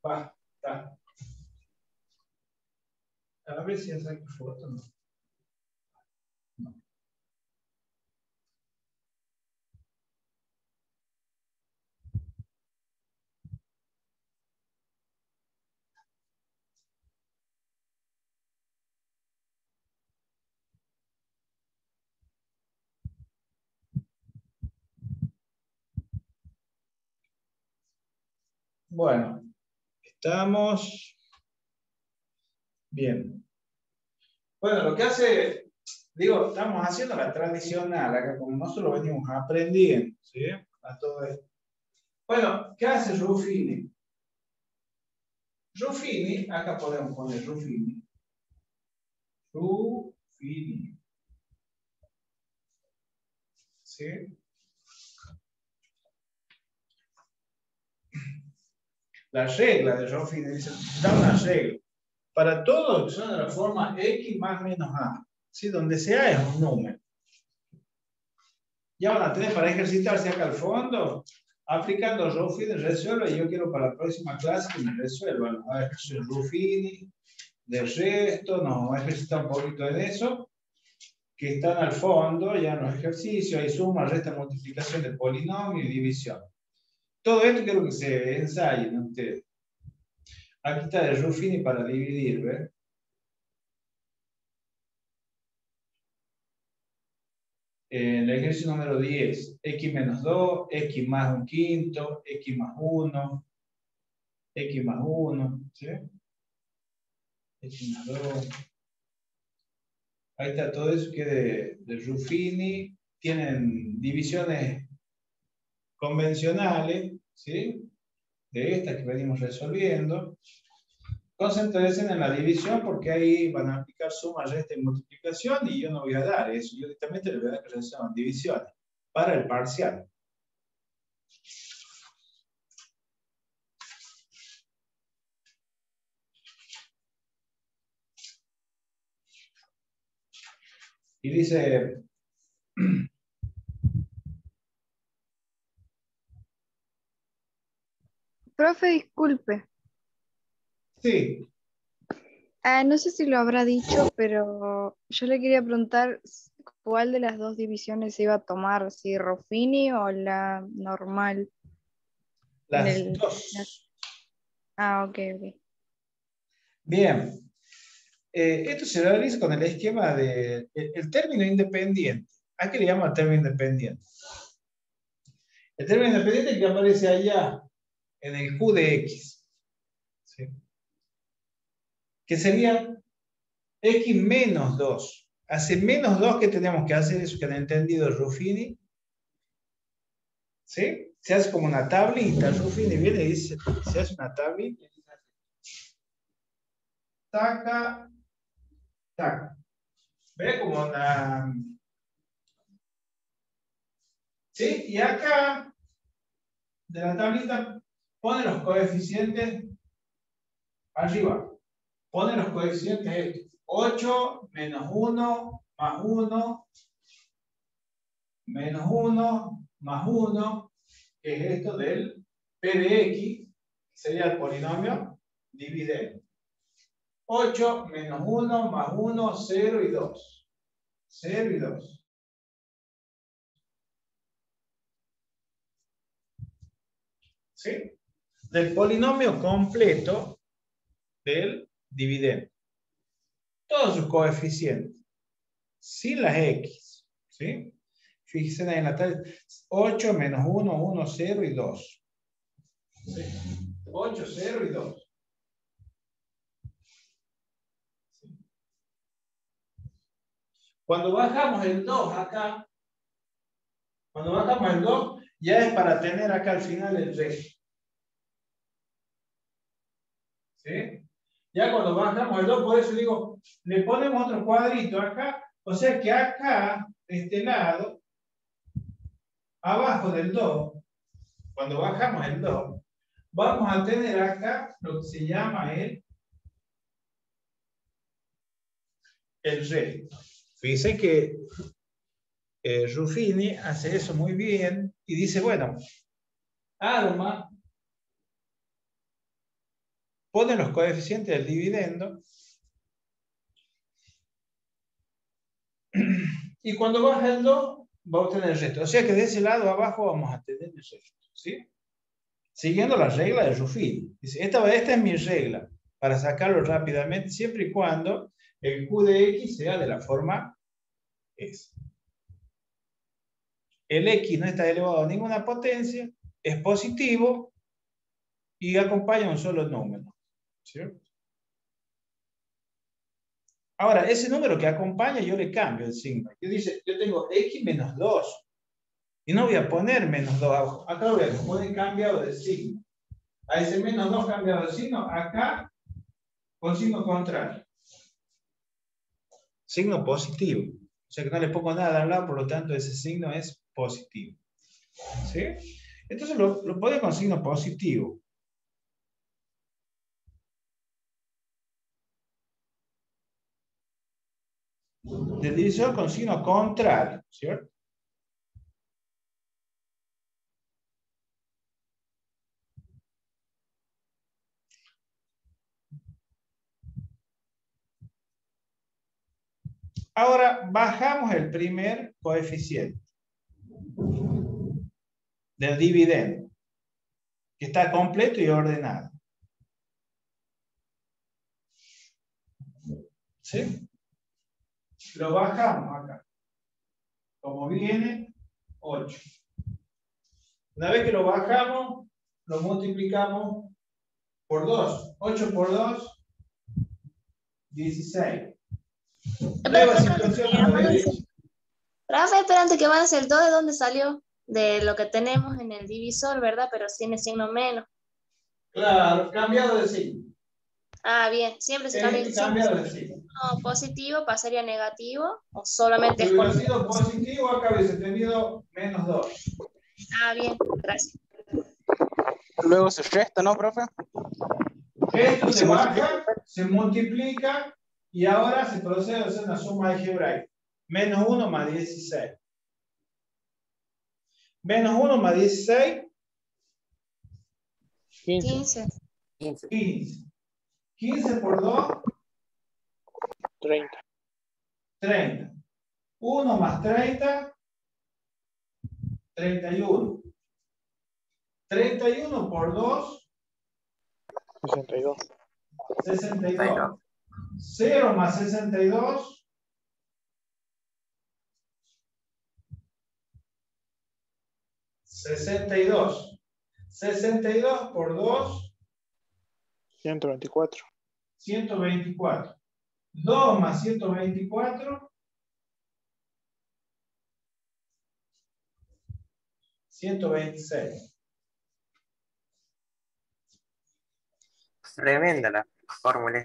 Va, está. A ver si ya saco foto. ¿no? Bueno, estamos bien. Bueno, lo que hace, digo, estamos haciendo la tradicional, acá como nosotros lo venimos aprendiendo, ¿sí? A todo esto. Bueno, ¿qué hace Ruffini? Ruffini, acá podemos poner Ruffini. Ruffini. ¿Sí? La regla de Ruffini dice, da una regla. Para todo son de la forma x más menos a. ¿sí? Donde sea es un número. Ya van a tener para ejercitarse acá al fondo, aplicando Ruffini, resuelve, y yo quiero para la próxima clase que me resuelvan. A ver, Ruffini, de resto, nos vamos a ejercitar un poquito en eso, que están al fondo, ya en los ejercicios, hay suma, resta, multiplicación de polinomio y división. Todo esto quiero que se ensayen ustedes. Aquí está el Ruffini para dividir, ¿ves? El ejercicio número 10, x menos 2, x más un quinto, x más 1, x más 1, ¿sí? x más 2. Ahí está todo eso que de, de Ruffini. Tienen divisiones convencionales, ¿sí? De estas que venimos resolviendo. Concéntrense en la división porque ahí van a aplicar suma, resta y multiplicación y yo no voy a dar eso. Yo directamente les voy a dar que resuelvan divisiones para el parcial. Y dice, <clears throat> Profe, disculpe. sí, Ah, no sé si lo habrá dicho, pero yo le quería preguntar cuál de las dos divisiones se iba a tomar, si Ruffini o la normal. las dos. Ah, ok, ok. Bien. Eh, esto se realiza con el esquema de el, término independiente. ¿A qué le llamo el término independiente? El término independiente que aparece allá en el Q de X. ¿sí? Que sería X menos 2. Hace menos 2 que tenemos que hacer eso que han entendido Ruffini. ¿Sí? Se hace como una tablita. Ruffini viene y dice, se hace una tablita. Taca, taca. ¿Ve? Como una... ¿Sí? Y acá, de la tablita, pone los coeficientes arriba. Pone los coeficientes estos. 8 menos 1 más 1 menos 1 más 1, que es esto del P de X, sería el polinomio dividendo. 8 menos 1 más 1, 0 y 2. 0 y 2. ¿Sí? del polinomio completo del dividendo. Todos sus coeficientes, sin las x, ¿sí? Fíjense ahí en la tabla, 8 menos 1, 1, 0 y 2. ¿Sí? 8, 0 y 2. ¿Sí? Cuando bajamos el 2 acá, cuando bajamos el 2, ya es para tener acá al final el resto. ¿Sí? Ya cuando bajamos el 2, por eso digo, le ponemos otro cuadrito acá, o sea que acá, de este lado, abajo del 2, cuando bajamos el 2, vamos a tener acá lo que se llama el, el resto. Fíjense que eh, Ruffini hace eso muy bien y dice, bueno, arma pone los coeficientes del dividendo y cuando baja el 2 va a obtener el resto. O sea que de ese lado abajo vamos a tener el resto. ¿sí? Siguiendo la regla de Ruffini. Esta, esta es mi regla para sacarlo rápidamente siempre y cuando el Q de X sea de la forma X. El X no está elevado a ninguna potencia, es positivo y acompaña un solo número. ¿Cierto? Ahora, ese número que acompaña, yo le cambio el signo. Yo dice, yo tengo x menos 2. Y no voy a poner menos 2 abajo. Acá voy a poner cambiado de signo. A ese menos 2 cambiado de signo, acá con signo contrario. Signo positivo. O sea que no le pongo nada al lado, por lo tanto ese signo es positivo. ¿Sí? Entonces lo, lo pone con signo positivo. Divisor con signo contrario, ¿cierto? Ahora bajamos el primer coeficiente del dividendo, que está completo y ordenado. ¿Sí? Lo bajamos acá. Como viene, 8. Una vez que lo bajamos, lo multiplicamos por 2. 8 por 2, 16. Nueva situación. Rafa, esperante que va a ser 2, ¿de dónde salió? De lo que tenemos en el divisor, ¿verdad? Pero tiene signo menos. Claro, cambiado de signo. Ah, bien, siempre se cambia el signo. Cambiado de signo. Positivo pasaría a negativo o solamente Si es hubiera con... sido positivo, acá hubiese tenido menos 2. Ah, bien, gracias. Luego se resta, ¿no, profe? Esto Se se baja, se multiplica y ahora se procede a hacer una suma algebraica. Menos 1 más 16. Menos 1 más 16, 15. 15. 15. 15 por 2, 30. 30. 1 más 30, 31. 31 por 2, 62. 62. 0 más 62, 62. 62 por 2, 124. 124. 2 más 124, 126. Tremenda la fórmula.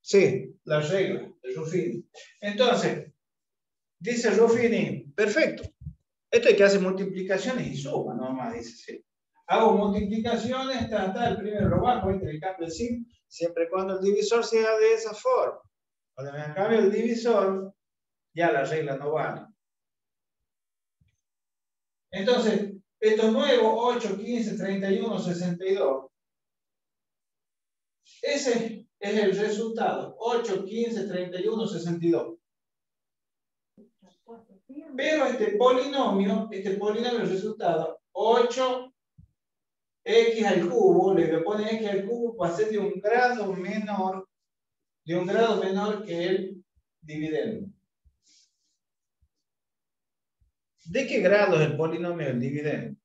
Sí, la regla de Ruffini. Entonces, dice Ruffini, perfecto. Esto hay que hacer multiplicaciones y suma, nomás dice, sí. Hago multiplicaciones, tratar el primero lo bajo, este le cambio el signo, siempre y cuando el divisor sea de esa forma. Cuando me cambio el divisor, ya la regla no vale. Entonces, estos nuevos 8, 15, 31, 62. Ese es el resultado. 8, 15, 31, 62. Pero este polinomio, este polinomio, resultado, 8 x al cubo, le pone x al cubo, va a ser de un grado menor, de un grado menor que el dividendo. ¿De qué grado es el polinomio del dividendo?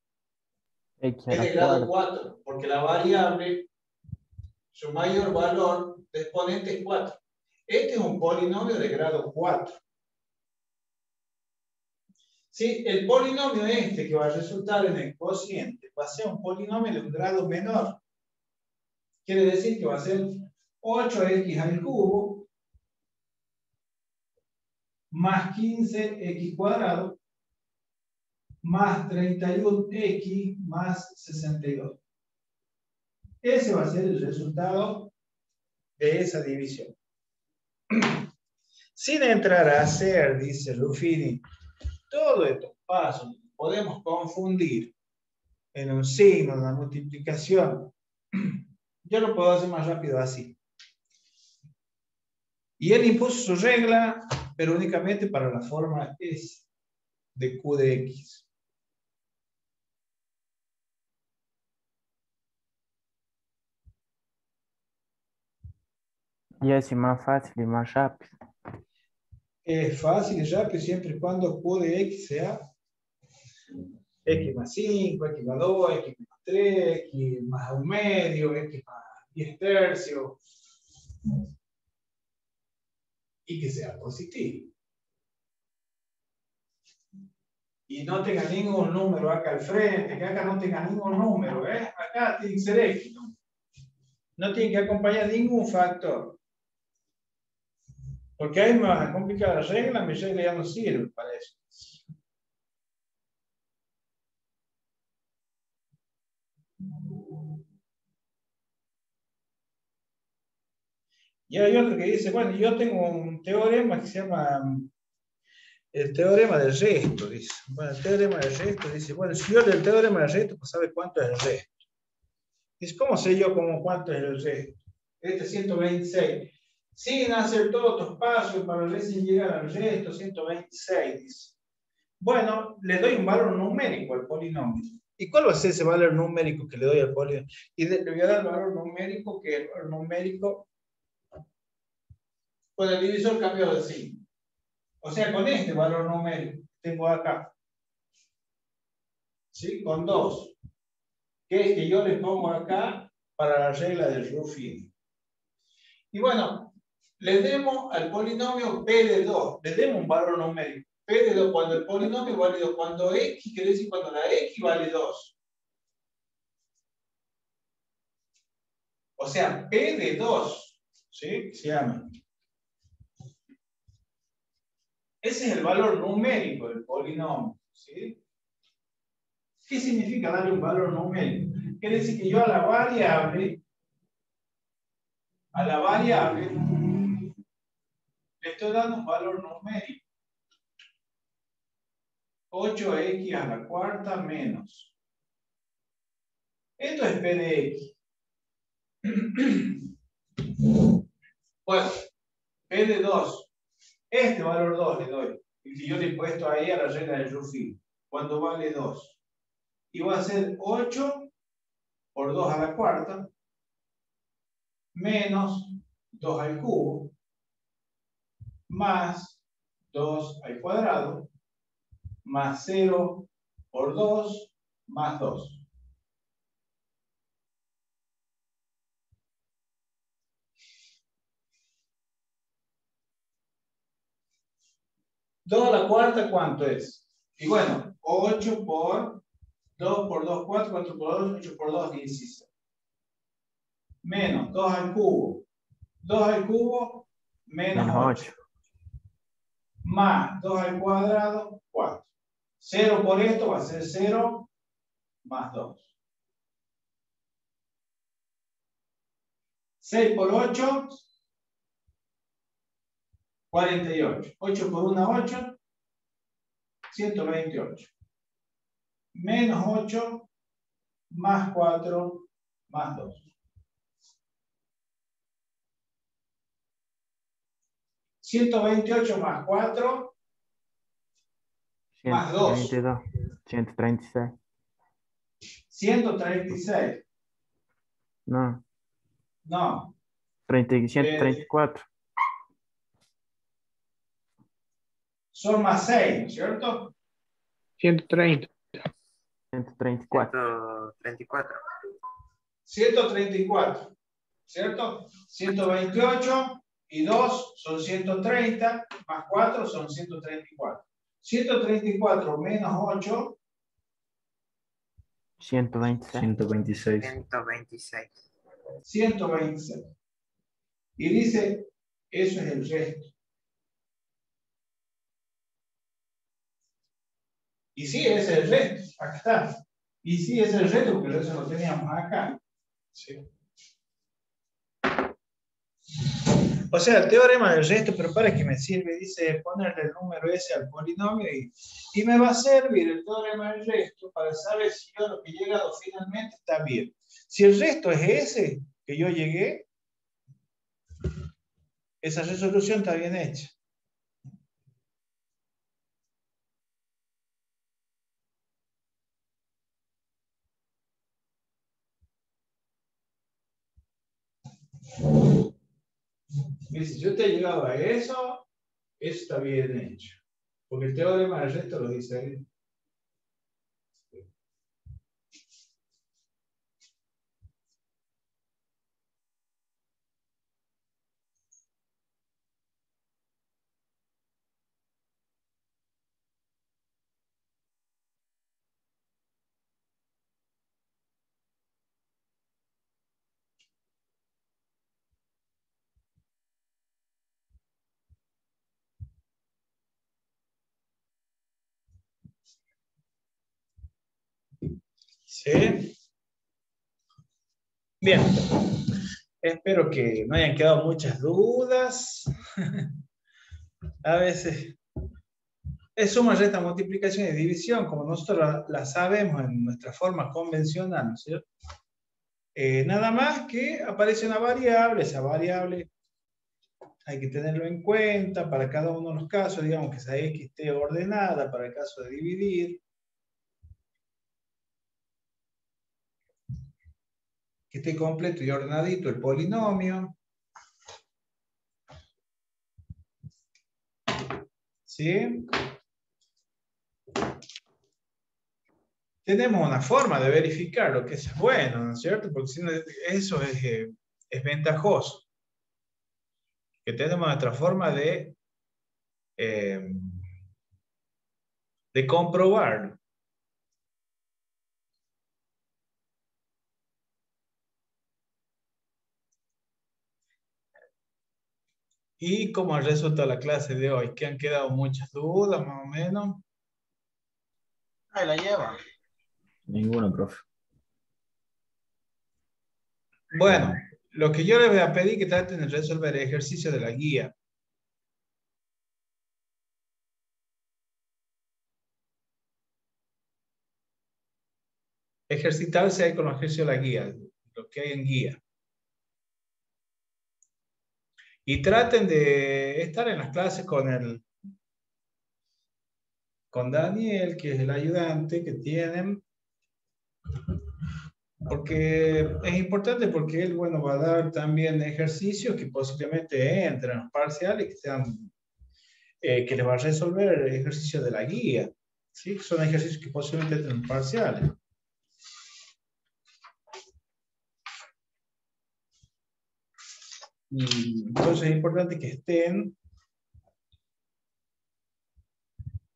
X Es de grado cuarta. 4, porque la variable, su mayor valor de exponente es 4. Este es un polinomio de grado 4. ¿Sí? El polinomio este que va a resultar en el cociente va a ser un polinomio de un grado menor. Quiere decir que va a ser 8x al cubo más 15x cuadrado más 31x más 62. Ese va a ser el resultado de esa división. <clears throat> Sin entrar a hacer, dice Ruffini, todos estos pasos podemos confundir en un signo, en la multiplicación. Yo lo puedo hacer más rápido así. Y él impuso su regla, pero únicamente para la forma S de Q de X. Y así más fácil y más rápido. Es fácil y rápido siempre y cuando Q de X sea X más 5, X más 2, X más 3, X más un medio, X más 10 tercios. Y que sea positivo. Y no tenga ningún número acá al frente, que acá no tenga ningún número, ¿eh? Acá tiene que ser X, ¿no? No tiene que acompañar ningún factor. Porque ahí me va a complicar la regla, mi regla ya no sirve para eso. Y hay otro que dice, bueno, yo tengo un teorema que se llama el teorema del resto, dice. Bueno, el teorema del resto dice, bueno, si yo del teorema del resto, pues sabe cuánto es el resto. Dice, ¿cómo sé yo cómo cuánto es el resto? Este 126. Sin hacer todos estos pasos para recién llegar al resto, 126, dice. Bueno, le doy un valor numérico al polinomio. ¿Y cuál va a ser ese valor numérico que le doy al polinomio? Y le voy a dar el valor numérico que el valor numérico con el divisor cambio de signo. O sea, con este valor numérico que tengo acá. ¿Sí? Con 2. Que es que yo le pongo acá para la regla del Ruffini. Y bueno, le demos al polinomio P de 2, le demos un valor numérico. P de 2 cuando el polinomio vale 2, cuando X, quiere decir cuando la X vale 2. O sea, P de 2, ¿sí? Se llama. Ese es el valor numérico del polinomio, ¿sí? ¿Qué significa darle un valor numérico? Quiere decir que yo a la variable, a la variable, le estoy dando un valor numérico. 8x a la cuarta menos. Esto es p de x. <clears throat> Bueno, p de 2. Este valor 2 le doy. Y que yo le he puesto ahí a la regla del Ruffin. Cuando vale 2. Y va a ser 8 por 2 a la cuarta menos 2 al cubo más 2 al cuadrado más 0 por 2 más 2. ¿2 a la cuarta cuánto es? Y bueno, 8 por 2 por 2, 4, 4 por 2, 8 por 2, 16. Menos 2 al cubo. 2 al cubo, menos 8. Más 2 al cuadrado, 4. 0 por esto va a ser 0 más 2. 6 por 8, 48. 8 por 1, 8. 128. Menos 8 más 4 más 2. 128 más 4 más 2. 136. 136. No. No. 30, 134. Son más 6, ¿no es cierto? 130. 134. 134. 134, ¿cierto? 128 y 2 son 130, más 4 son 134. 134 menos 8, 126. 126. 126. 126. Y dice, eso es el resto. Y sí, ese es el resto. Acá está. Y sí, ese es el resto, porque el resto lo teníamos acá. Sí. O sea, el teorema del resto, pero para que me sirve, dice ponerle el número ese al polinomio y, y me va a servir el teorema del resto para saber si yo lo que he llegado finalmente está bien. Si el resto es ese que yo llegué, esa resolución está bien hecha. Si yo te he llegado a eso, eso está bien hecho. Porque el teorema del resto lo dice ahí. ¿Sí? Bien. Espero que no hayan quedado muchas dudas. <laughs> A veces es suma, resta, multiplicación y división, como nosotros la, sabemos en nuestra forma convencional, ¿no es cierto? Eh, nada más que aparece una variable, esa variable hay que tenerlo en cuenta para cada uno de los casos, digamos que esa X esté ordenada para el caso de dividir. Que esté completo y ordenadito el polinomio. ¿Sí? Tenemos una forma de verificar lo que es bueno, ¿no es cierto? Porque si no, eso es, eh, ventajoso. Que tenemos nuestra forma de, eh, de comprobarlo. Y como ha resultado la clase de hoy, que han quedado muchas dudas más o menos. Ahí la lleva. Ninguno, profe. Bueno, lo que yo les voy a pedir que traten de resolver el ejercicio de la guía. Ejercitarse ahí con los ejercicios de la guía, lo que hay en guía. Y traten de estar en las clases con el con Daniel, que es el ayudante que tienen, porque es importante porque él, bueno, va a dar también ejercicios que posiblemente entren parciales, que sean, eh, que les va a resolver el ejercicio de la guía, ¿sí? Son ejercicios que posiblemente entren en parciales. Entonces es importante que estén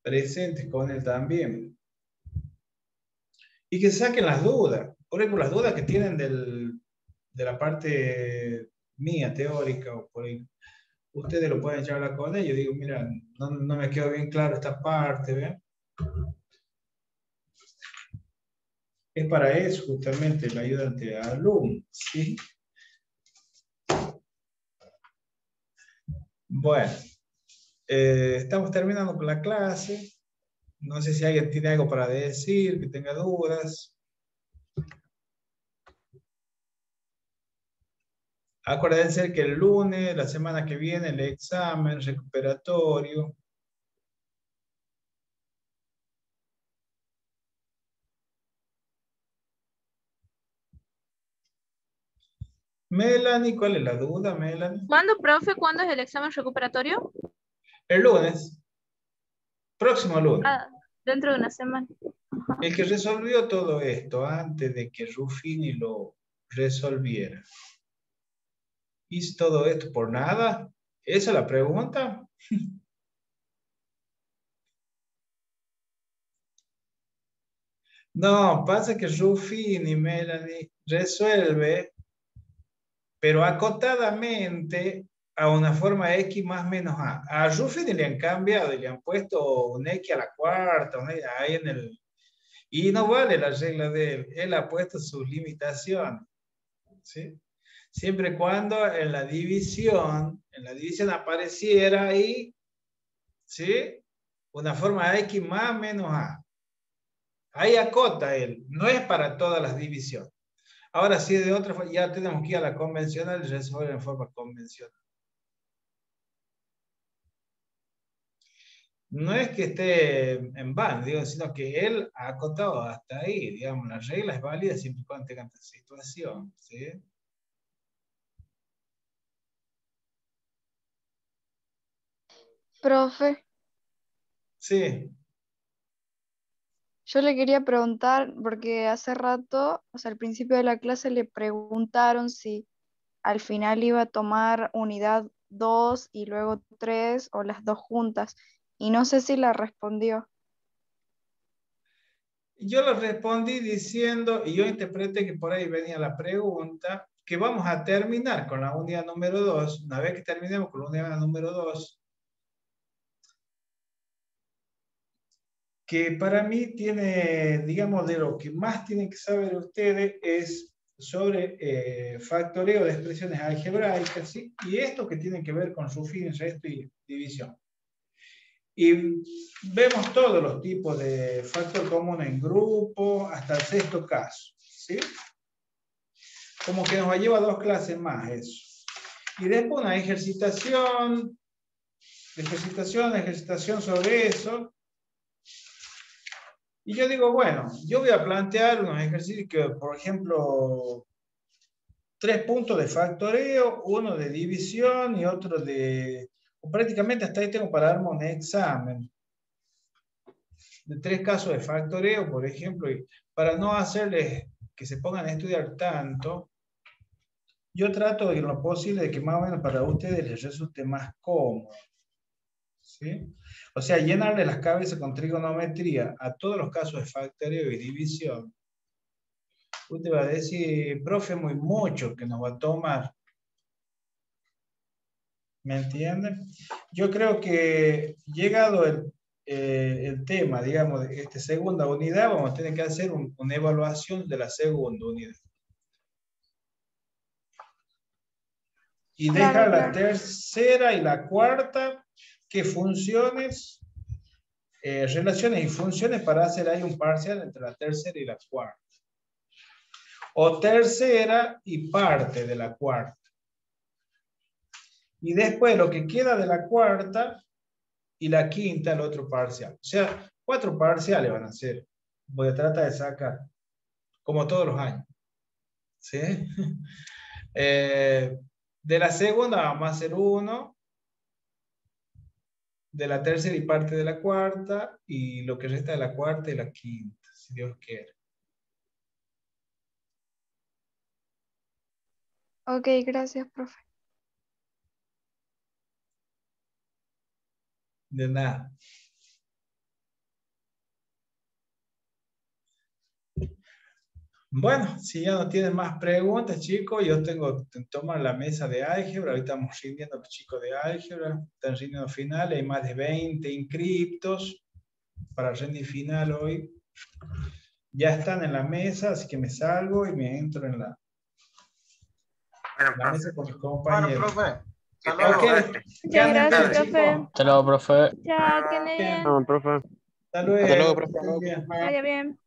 presentes con él también. Y que saquen las dudas. Por ejemplo, las dudas que tienen del, de la parte mía, teórica, o por ahí, ustedes lo pueden charlar con ellos. Digo, mira, no, no me quedó bien claro esta parte, ¿ven? Es para eso justamente el ayudante alumno, ¿sí? Bueno, eh, estamos terminando con la clase. No sé si alguien tiene algo para decir, que tenga dudas. Acuérdense que el lunes, la semana que viene, el examen recuperatorio. Melanie, ¿cuál es la duda, Melanie? ¿Cuándo, profe? ¿Cuándo es el examen recuperatorio? El lunes. Próximo lunes. Ah, dentro de una semana. El que resolvió todo esto antes de que Rufini lo resolviera. ¿Hizo todo esto por nada? ¿Esa es la pregunta? <laughs> No, pasa que Rufini, Melanie, resuelve, pero acotadamente a una forma X más menos A. A Ruffini le han cambiado y le han puesto un X a la cuarta, un X ahí en el... Y no vale la regla de él. Él ha puesto sus limitaciones. ¿sí? Siempre cuando en la división, en la división apareciera ahí, ¿sí? Una forma X más menos A. Ahí acota él. No es para todas las divisiones. Ahora sí, de otra forma, ya tenemos que ir a la convencional y resolver en forma convencional. No es que esté en van, digo, sino que él ha acotado hasta ahí, digamos, la regla es válida siempre y cuando tenga esta situación, ¿sí? Profe, Sí, yo le quería preguntar, porque hace rato, o sea, al principio de la clase le preguntaron si al final iba a tomar unidad 2 y luego 3 o las dos juntas, y no sé si la respondió. yo le respondí diciendo, y yo interpreté que por ahí venía la pregunta, que vamos a terminar con la unidad número 2. Una vez que terminemos con la unidad número 2, que para mí tiene, digamos, de lo que más tienen que saber ustedes es sobre eh, factoreo de expresiones algebraicas, ¿sí? y esto que tiene que ver con su fin, resto y división. Y vemos todos los tipos de factor común en grupo, hasta el sexto caso, ¿sí? Como que nos lleva dos clases más eso. Y después una ejercitación, ejercitación, ejercitación sobre eso, y yo digo, bueno, yo voy a plantear unos ejercicios que, por ejemplo, tres puntos de factoreo, uno de división y otro de... Prácticamente hasta ahí tengo para darme un examen. De tres casos de factoreo, por ejemplo, y para no hacerles que se pongan a estudiar tanto, yo trato de lo posible de que más o menos para ustedes les resulte más cómodo. ¿Sí? O sea, llenarle las cabezas con trigonometría a todos los casos de factoreo y división. Usted va a decir, profe, muy mucho que nos va a tomar. ¿Me entiende? Yo creo que llegado el, eh, el tema, digamos, de esta segunda unidad, vamos a tener que hacer un- una evaluación de la segunda unidad. Y Claro, dejar la claro. tercera y la cuarta, que funciones, eh, relaciones y funciones para hacer ahí un parcial entre la tercera y la cuarta. O tercera y parte de la cuarta. Y después lo que queda de la cuarta y la quinta, el otro parcial. O sea, cuatro parciales van a ser. Voy a tratar de sacar, como todos los años. ¿Sí? <laughs> Eh, de la segunda vamos a hacer uno. De la tercera y parte de la cuarta. Y lo que resta de la cuarta y la quinta, si Dios quiere. Ok, gracias, profe. De nada. Bueno, si ya no tienen más preguntas, chicos, yo tengo que tomar la mesa de álgebra. Ahorita estamos rindiendo a los chicos de álgebra. Están rindiendo finales. Hay más de 20 inscriptos para rendir final hoy. Ya están en la mesa, así que me salgo y me entro en la, la mesa con mis compañeros. profe. Ok. Muchas gracias, profe. Hasta luego, profe. Chao, que ande bien. Profe. Hasta luego. Hasta luego, profe. Vaya bien.